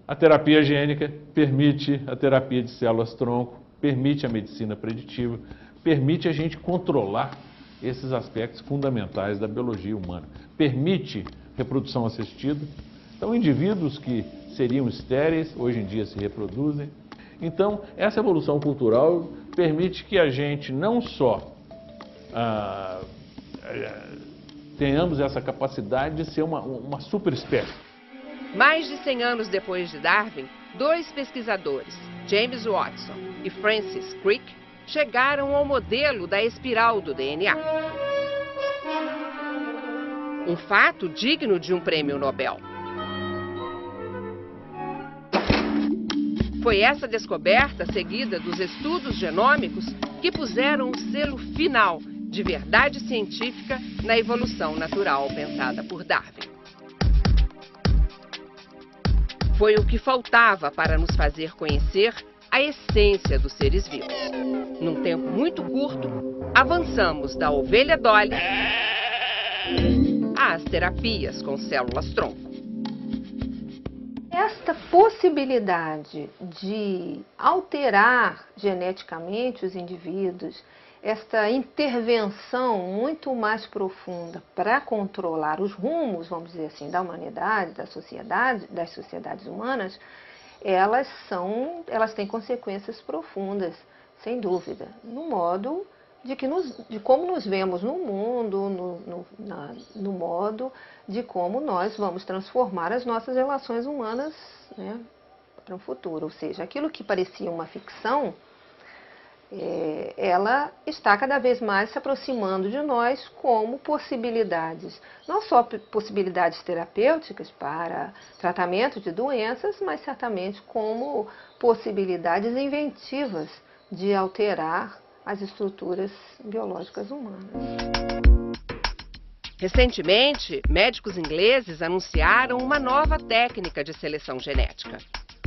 a terapia gênica, permite a terapia de células-tronco, permite a medicina preditiva, permite a gente controlar esses aspectos fundamentais da biologia humana. Permite reprodução assistida, Então, indivíduos que seriam estéreis, hoje em dia se reproduzem. Então, essa evolução cultural permite que a gente não só ah, eh, tenhamos essa capacidade de ser uma, uma superespécie. Mais de 100 anos depois de Darwin, dois pesquisadores, James Watson e Francis Crick, chegaram ao modelo da espiral do DNA. Um fato digno de um prêmio Nobel. Foi essa descoberta, seguida dos estudos genômicos, que puseram o selo final de verdade científica na evolução natural pensada por Darwin. Foi o que faltava para nos fazer conhecer a essência dos seres vivos. Num tempo muito curto, avançamos da ovelha Dolly às terapias com células-tronco. Esta possibilidade de alterar geneticamente os indivíduos, esta intervenção muito mais profunda para controlar os rumos, vamos dizer assim, da humanidade, da sociedade, das sociedades humanas, elas são, elas têm consequências profundas, sem dúvida, no modo de, que nos, de como nos vemos no mundo, no, no, na, no modo de como nós vamos transformar as nossas relações humanas né, para o futuro. Ou seja, aquilo que parecia uma ficção, é, ela está cada vez mais se aproximando de nós como possibilidades, não só possibilidades terapêuticas para tratamento de doenças, mas certamente como possibilidades inventivas de alterar as estruturas biológicas humanas. Recentemente, médicos ingleses anunciaram uma nova técnica de seleção genética.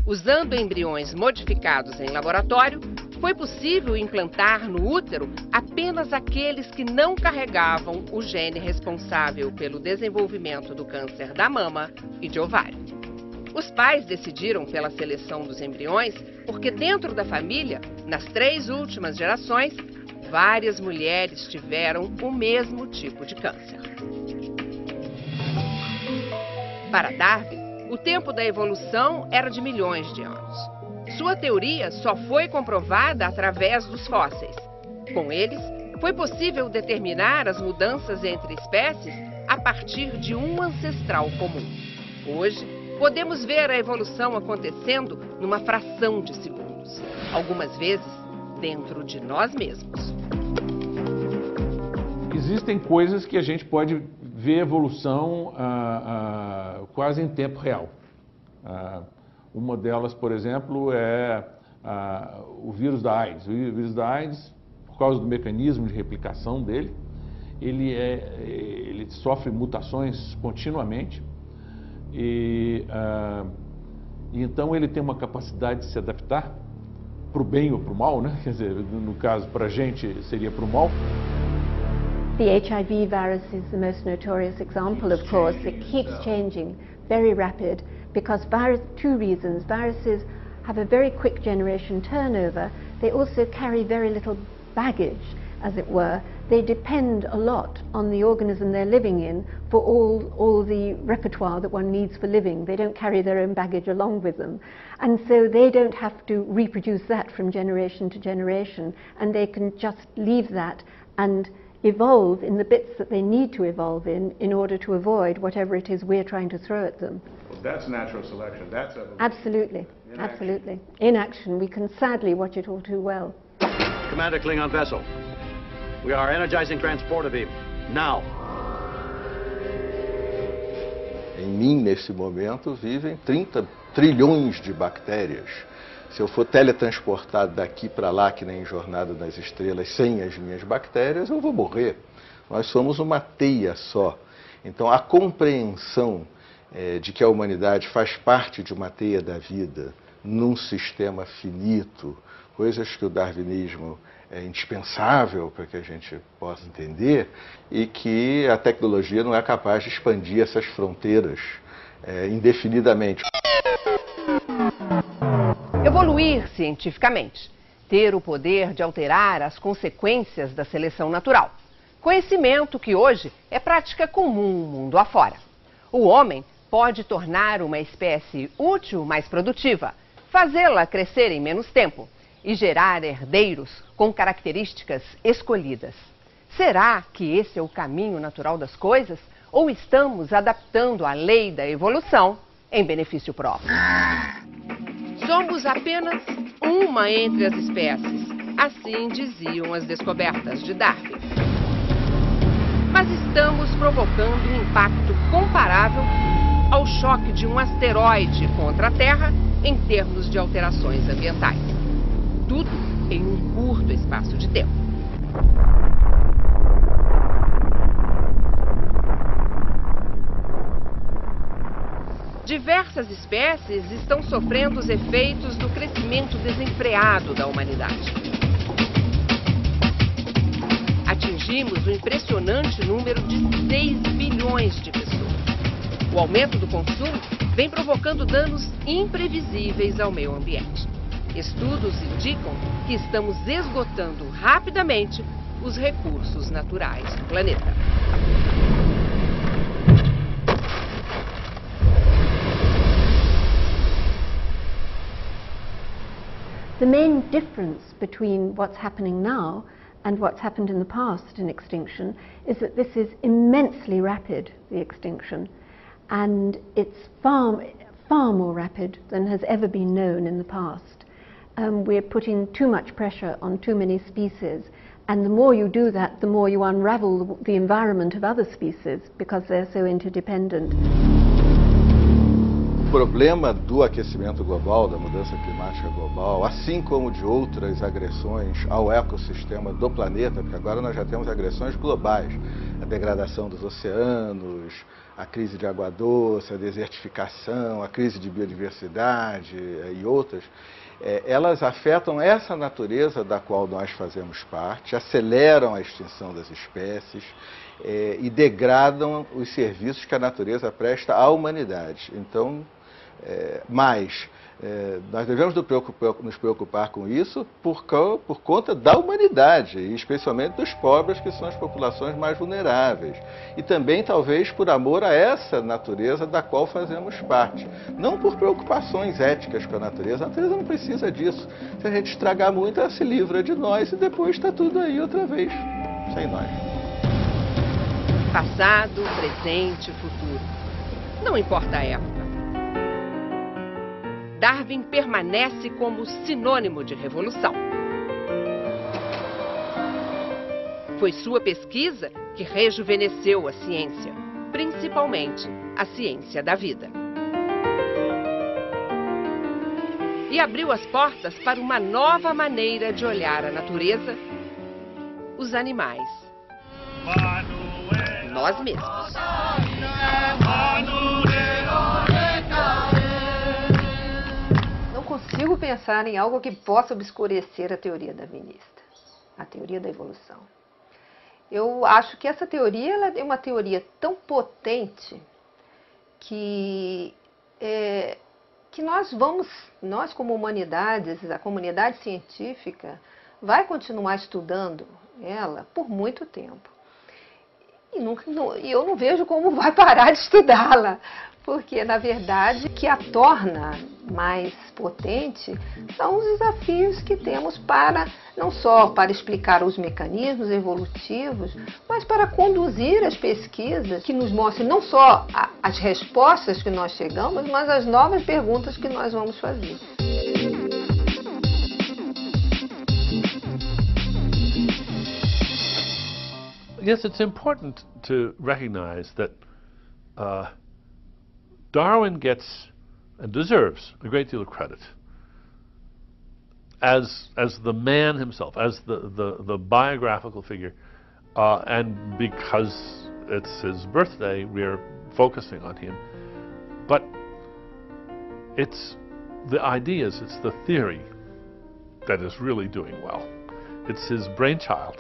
Usando embriões modificados em laboratório, foi possível implantar no útero apenas aqueles que não carregavam o gene responsável pelo desenvolvimento do câncer da mama e de ovário. Os pais decidiram pela seleção dos embriões porque, dentro da família, nas três últimas gerações, várias mulheres tiveram o mesmo tipo de câncer. Para Darwin, o tempo da evolução era de milhões de anos. Sua teoria só foi comprovada através dos fósseis. Com eles, foi possível determinar as mudanças entre espécies a partir de um ancestral comum. Hoje, podemos ver a evolução acontecendo numa fração de segundos, algumas vezes dentro de nós mesmos. Existem coisas que a gente pode ver evolução ah, ah, quase em tempo real. Ah, uma delas, por exemplo, é ah, o vírus da AIDS. O vírus da AIDS, por causa do mecanismo de replicação dele, ele, é, ele sofre mutações continuamente e, uh, e então ele tem uma capacidade de se adaptar para o bem ou para o mal, né? Quer dizer, no caso, para a gente seria para o mal. The HIV virus is the most notorious example, of course. It keeps changing, very rapid, because virus, two reasons. Viruses have a very quick generation turnover. They also carry very little baggage, as it were, they depend a lot on the organism they're living in for all, all the repertoire that one needs for living. They don't carry their own baggage along with them. And so they don't have to reproduce that from generation to generation, and they can just leave that and evolve in the bits that they need to evolve in in order to avoid whatever it is we're trying to throw at them. Well, that's natural selection. That's evolution. Absolutely. In Absolutely. Action. In action. We can sadly watch it all too well. Commander Klingon vessel. We are energizing transporter beam. Now. Em mim, nesse momento, vivem 30 trilhões de bactérias. Se eu for teletransportado daqui para lá, que nem Jornada nas Estrelas, sem as minhas bactérias, eu vou morrer. Nós somos uma teia só. Então, a compreensão é, de que a humanidade faz parte de uma teia da vida, num sistema finito, coisas que o darwinismo é indispensável para que a gente possa entender e que a tecnologia não é capaz de expandir essas fronteiras é, indefinidamente. Evoluir cientificamente, ter o poder de alterar as consequências da seleção natural. Conhecimento que hoje é prática comum mundo afora. O homem pode tornar uma espécie útil mais produtiva, fazê-la crescer em menos tempo e gerar herdeiros com características escolhidas. Será que esse é o caminho natural das coisas? Ou estamos adaptando a lei da evolução em benefício próprio? Somos apenas uma entre as espécies. Assim diziam as descobertas de Darwin. Mas estamos provocando um impacto comparável ao choque de um asteroide contra a Terra em termos de alterações ambientais. Tudo em um curto espaço de tempo. Diversas espécies estão sofrendo os efeitos do crescimento desenfreado da humanidade. Atingimos o impressionante número de 6 bilhões de pessoas. O aumento do consumo vem provocando danos imprevisíveis ao meio ambiente. Estudos indicam que estamos esgotando rapidamente os recursos naturais do planeta. The main difference between what's happening now and what's happened in the past in extinction is that this is immensely rapid, the extinction, and it's far, far more rapid than has ever been known in the past. Um, we're putting too much pressure on too many species, and the more you do that, the more you unravel the, environment of other species because they're so interdependent. O problema do aquecimento global, da mudança climática global, assim como de outras agressões ao ecossistema do planeta, porque agora nós já temos agressões globais, a degradação dos oceanos, a crise de água doce, a desertificação, a crise de biodiversidade eh, e outras, é, elas afetam essa natureza da qual nós fazemos parte, aceleram a extinção das espécies é, e degradam os serviços que a natureza presta à humanidade. Então, é, mas é, nós devemos nos preocupar com isso por, por, conta da humanidade, e especialmente dos pobres, que são as populações mais vulneráveis. E também, talvez, por amor a essa natureza da qual fazemos parte. Não por preocupações éticas com a natureza. A natureza não precisa disso. Se a gente estragar muito, ela se livra de nós e depois está tudo aí outra vez, sem nós. Passado, presente, futuro. Não importa a época. Darwin permanece como sinônimo de revolução. Foi sua pesquisa que rejuvenesceu a ciência, principalmente a ciência da vida. E abriu as portas para uma nova maneira de olhar a natureza, os animais, nós mesmos. Consigo pensar em algo que possa obscurecer a teoria darwinista, a teoria da evolução. Eu acho que essa teoria é uma teoria tão potente que, é, que nós vamos, nós como humanidades, a comunidade científica, vai continuar estudando ela por muito tempo. E, e eu não vejo como vai parar de estudá-la, porque na verdade o que a torna mais potente são os desafios que temos para não só para explicar os mecanismos evolutivos, mas para conduzir as pesquisas que nos mostrem não só as respostas que nós chegamos, mas as novas perguntas que nós vamos fazer. Yes, it's important to recognize that uh, Darwin gets and deserves a great deal of credit as as the man himself, as the the, the biographical figure, uh, and because it's his birthday, we are focusing on him. But it's the ideas, it's the theory that is really doing well. It's his brainchild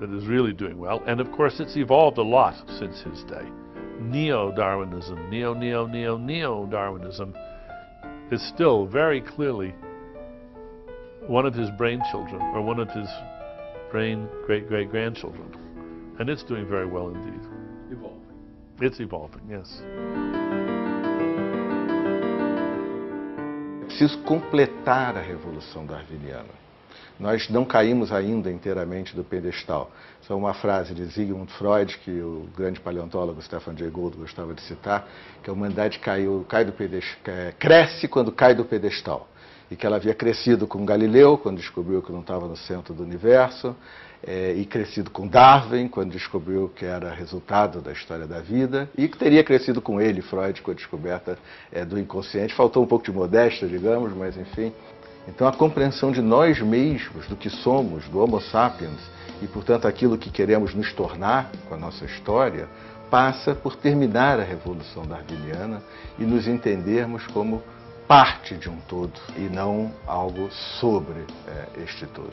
that is really doing well. And of course, it's evolved a lot since his day. Neo Darwinism, neo, neo, neo, neo Darwinism is still very clearly one of his grandchildren, or one of his brain great great grandchildren. And it's doing very well indeed. Evolving. It's evolving, yes. Preciso completar a revolução darwiniana. Nós não caímos ainda inteiramente do pedestal. Isso é uma frase de Sigmund Freud, que o grande paleontólogo Stefan Jay Gould gostava de citar, que a humanidade caiu, cai do pedestal, cresce quando cai do pedestal. E que ela havia crescido com Galileu, quando descobriu que não estava no centro do universo, é, e crescido com Darwin, quando descobriu que era resultado da história da vida, e que teria crescido com ele, Freud, com a descoberta é, do inconsciente. Faltou um pouco de modéstia, digamos, mas enfim. Então, a compreensão de nós mesmos, do que somos, do Homo sapiens, e, portanto, aquilo que queremos nos tornar com a nossa história, passa por terminar a Revolução Darwiniana e nos entendermos como parte de um todo e não algo sobre é, este todo.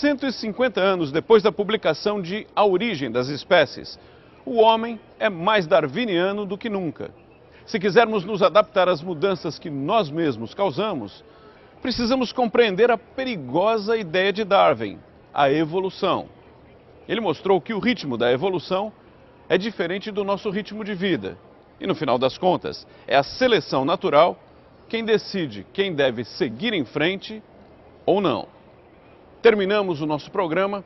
150 anos depois da publicação de A Origem das Espécies, o homem é mais darwiniano do que nunca. Se quisermos nos adaptar às mudanças que nós mesmos causamos, precisamos compreender a perigosa ideia de Darwin, a evolução. Ele mostrou que o ritmo da evolução é diferente do nosso ritmo de vida. E no final das contas, é a seleção natural quem decide quem deve seguir em frente ou não. Terminamos o nosso programa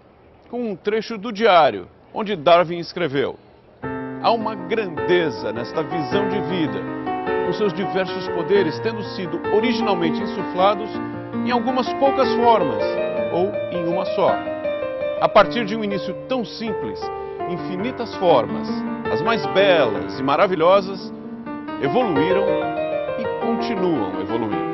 com um trecho do diário, onde Darwin escreveu: Há uma grandeza nesta visão de vida, com seus diversos poderes tendo sido originalmente insuflados em algumas poucas formas ou em uma só. A partir de um início tão simples, infinitas formas, as mais belas e maravilhosas, evoluíram e continuam evoluindo.